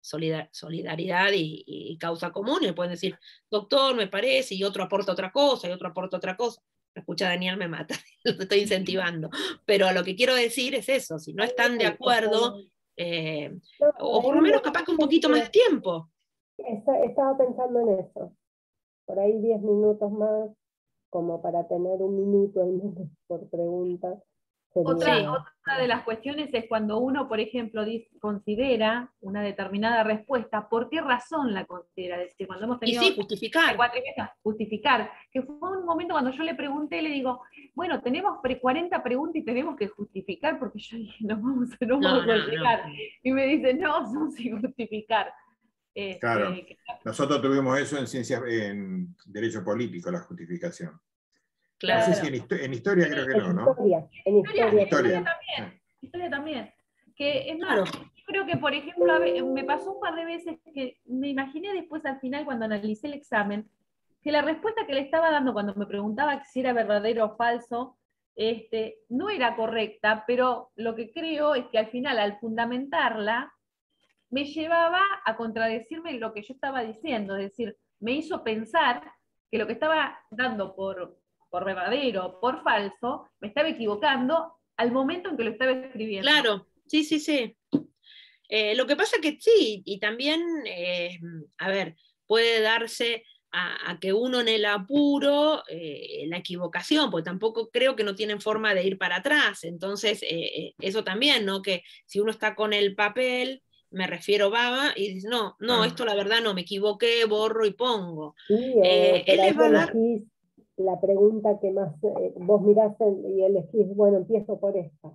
solidar- solidaridad y, y causa común, y pueden decir, doctor, me parece, y otro aporta otra cosa, y otro aporta otra cosa. Me escucha Daniel, me mata, *laughs* lo estoy incentivando. Pero lo que quiero decir es eso, si no están de acuerdo, eh, o por lo menos me capaz que un poquito más de tiempo. Esta- Estaba pensando en eso. Por ahí 10 minutos más, como para tener un minuto al menos por pregunta, Otra, otra, de las cuestiones es cuando uno, por ejemplo, considera una determinada respuesta, ¿por qué razón la considera? Es decir, cuando hemos tenido... Y sí, justificar. Justificar. Que fue un momento cuando yo le pregunté, le digo, bueno, tenemos 40 preguntas y tenemos que justificar, porque yo dije, no vamos, no vamos a justificar. Y me dice, no, *laughs* son sin justificar. Este, claro. Nosotros tuvimos eso en ciencias, en derecho político, la justificación. Claro. No sé si en, historia creo que no, ¿no? en historia, en historia, también. Historia también. Que es más, yo creo que, por ejemplo, me pasó un par de veces que me imaginé después al final, cuando analicé el examen, que la respuesta que le estaba dando cuando me preguntaba si era verdadero o falso, este, no era correcta, pero lo que creo es que al final, al fundamentarla, me llevaba a contradecirme lo que yo estaba diciendo, es decir, me hizo pensar que lo que estaba dando por, por verdadero, por falso, me estaba equivocando al momento en que lo estaba escribiendo. Claro, sí, sí, sí. Eh, lo que pasa que sí, y también, eh, a ver, puede darse a, que uno en el apuro, eh, la equivocación, porque tampoco creo que no tienen forma de ir para atrás. Entonces, eso también, ¿no? Que si uno está con el papel, me refiero baba, y dice, no, no, esto la verdad no, me equivoqué, borro y pongo. Sí, él les va a dar la pregunta que más eh, vos mirás y elegís, bueno, empiezo por esta.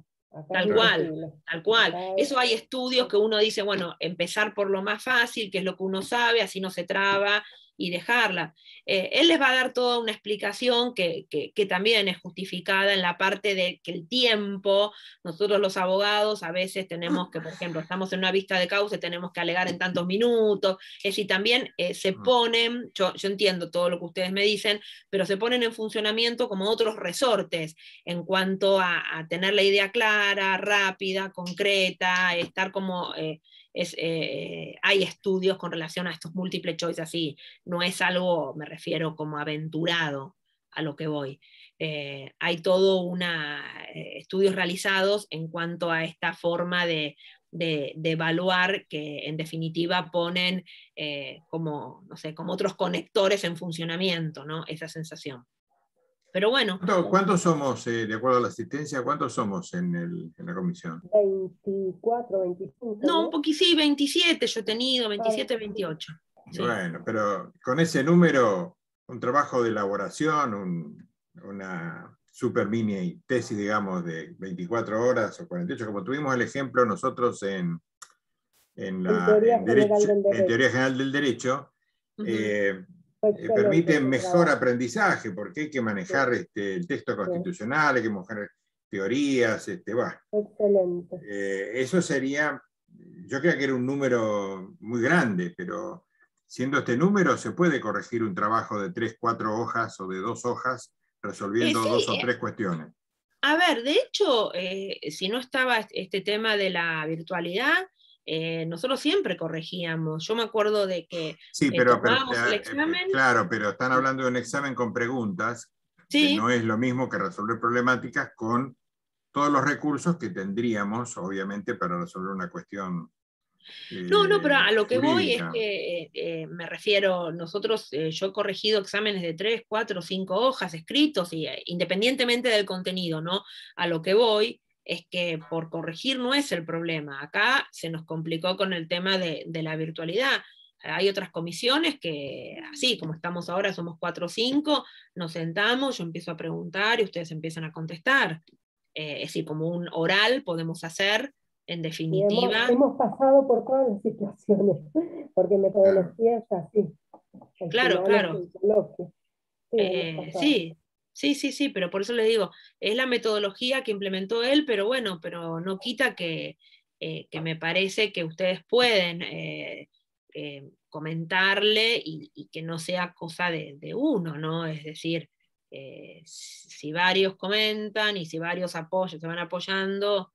tal cual, tal cual. Eso hay estudios que uno dice, bueno, empezar por lo más fácil, que es lo que uno sabe, así no se traba, y dejarla. Eh, él les va a dar toda una explicación que, también es justificada en la parte de que el tiempo, nosotros los abogados a veces tenemos que, por ejemplo, estamos en una vista de causa, tenemos que alegar en tantos minutos, es decir, también eh, se ponen, yo, entiendo todo lo que ustedes me dicen, pero se ponen en funcionamiento como otros resortes en cuanto a, tener la idea clara, rápida, concreta, estar como... Eh, eh, hay estudios con relación a estos múltiples choice así, no es algo, me refiero, como aventurado a lo que voy. Eh, hay todo una eh, estudios realizados en cuanto a esta forma de, evaluar que en definitiva ponen como, no sé, como otros conectores en funcionamiento, ¿no? Esa sensación. Pero bueno. ¿Cuántos somos, eh, de acuerdo a la asistencia, cuántos somos en, la comisión? 24, 25. No, un poquito sí, 27 yo he tenido, 27, 28. Bueno, pero con ese número, un trabajo de elaboración, una super mini tesis, digamos, de 24 horas o 48, como tuvimos el ejemplo nosotros en, en la teoría, general, del derecho, eh, permite mejor aprendizaje, porque hay que manejar este, el texto constitucional, hay que manejar teorías, este, Excelente. Eh, eso sería, yo creo que era un número muy grande, pero siendo este número se puede corregir un trabajo de tres, cuatro hojas o de dos hojas resolviendo dos o tres cuestiones. A ver, de hecho, eh, si no estaba este tema de la virtualidad, eh, nosotros siempre corregíamos. Yo me acuerdo de que sí, eh, pero, el eh, examen. Claro, pero están hablando de un examen con preguntas. Que no es lo mismo que resolver problemáticas con todos los recursos que tendríamos, obviamente, para resolver una cuestión. no, no, pero a lo que voy es que me refiero, nosotros, yo he corregido exámenes de tres, cuatro, cinco hojas escritos, y, independientemente del contenido, ¿no? A lo que voy es que por corregir no es el problema. Acá se nos complicó con el tema de, la virtualidad. Hay otras comisiones que, así como estamos ahora, somos cuatro o cinco, nos sentamos, yo empiezo a preguntar y ustedes empiezan a contestar. Eh, es decir, como un oral podemos hacer, en definitiva. Hemos, pasado por todas las situaciones, *laughs* porque metodología es así. claro, claro. sí, Sí, sí, sí, pero por eso le digo, es la metodología que implementó él, pero bueno, pero no quita que, eh, me parece que ustedes pueden eh, eh, comentarle y, que no sea cosa de, de uno, ¿no? Es decir, si varios comentan y si varios apoyan, se van apoyando,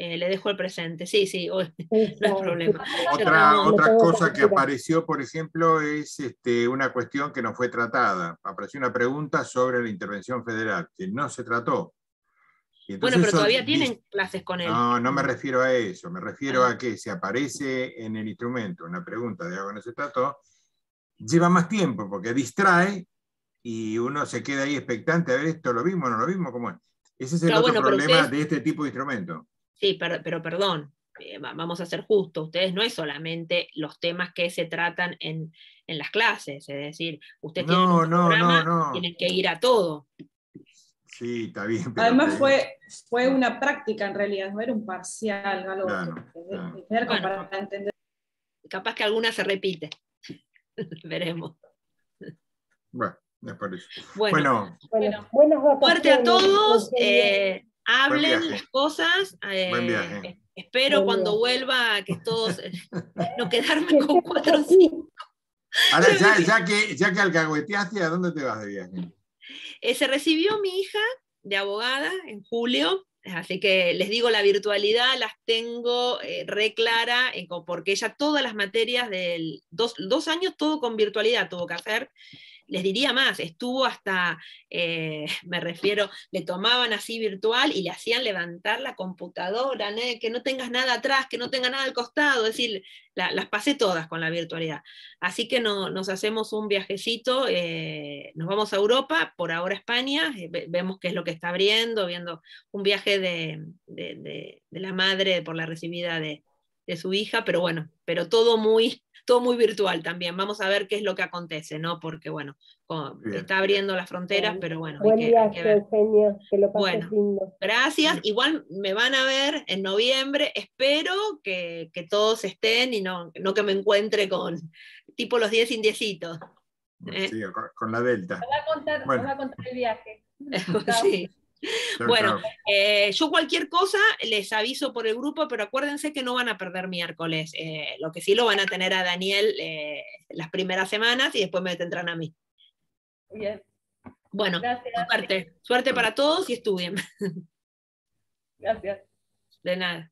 eh, le dejo el presente. Sí, sí, *laughs* no es problema. Otra, otra cosa que apareció, por ejemplo, es este, una cuestión que no fue tratada. Apareció una pregunta sobre la intervención federal, que no se trató. bueno, pero todavía tienen clases con él. No, no me refiero a eso. Me refiero ah. a que si aparece en el instrumento una pregunta de algo que no se trató, lleva más tiempo porque distrae y uno se queda ahí expectante a ver esto lo mismo, no lo mismo, ¿cómo es? Ese es el Claro, otro bueno, problema ustedes- de este tipo de instrumento. Sí, pero, pero perdón, eh, va- vamos a ser justos, ustedes no es solamente los temas que se tratan en, en las clases, es decir, ustedes tienen No, un no, programa, no, no. tienen que ir a todo. Sí, está bien. pero Además fue, fue una práctica en realidad, no era un parcial, algo Claro, que- que- claro. que tener como Bueno. para entender. Capaz que alguna se repite. *laughs* Veremos. Bueno, por eso. Bueno, Bueno, Bueno, fuerte a todos, eh, hablen las cosas. eh, Buen viaje. Espero Buen cuando viaje. vuelva que todos, eh, *laughs* no quedarme Que con cuatro o cinco. ahora ya, ya que, ya que alcahueteaste, ¿a dónde te vas de viaje? Eh, se recibió mi hija de abogada en julio, así que les digo, la virtualidad las tengo eh, re clara, eh, porque ella todas las materias del dos, dos años, todo con virtualidad tuvo que hacer. Les diría más, estuvo hasta, eh, *laughs* me refiero, le tomaban así virtual y le hacían levantar la computadora, que no tengas nada atrás, que no tenga nada al costado, es decir, la- las pasé todas con la virtualidad. Así que no- nos hacemos un viajecito, eh, nos vamos a Europa, por ahora a España, eh, ve- vemos qué es lo que está abriendo, viendo un viaje de, de- de- de la madre por la recibida de, de su hija, pero bueno, pero todo muy, todo muy virtual también. Vamos a ver qué es lo que acontece, ¿no? Porque bueno, con- está abriendo las fronteras, pero bueno, hay Buen que, hay que viaje, ver. Eugenia, que lo pases Bueno. lindo. Gracias. Igual me van a ver en noviembre. Espero que, que todos estén y no, no que me encuentre con tipo los 10 indiecitos. Eh. Sí, con, con la Delta. Nos va a contar, Bueno. nos va a contar el viaje. *laughs* Sí. *laughs* Bueno, eh, yo cualquier cosa les aviso por el grupo, pero acuérdense que no van a perder miércoles. Eh, lo que sí lo van a tener a Daniel eh, las primeras semanas y después me tendrán a mí. Bien, Bueno, gracias. suerte. Suerte para todos y estudien. *laughs* Gracias. De nada.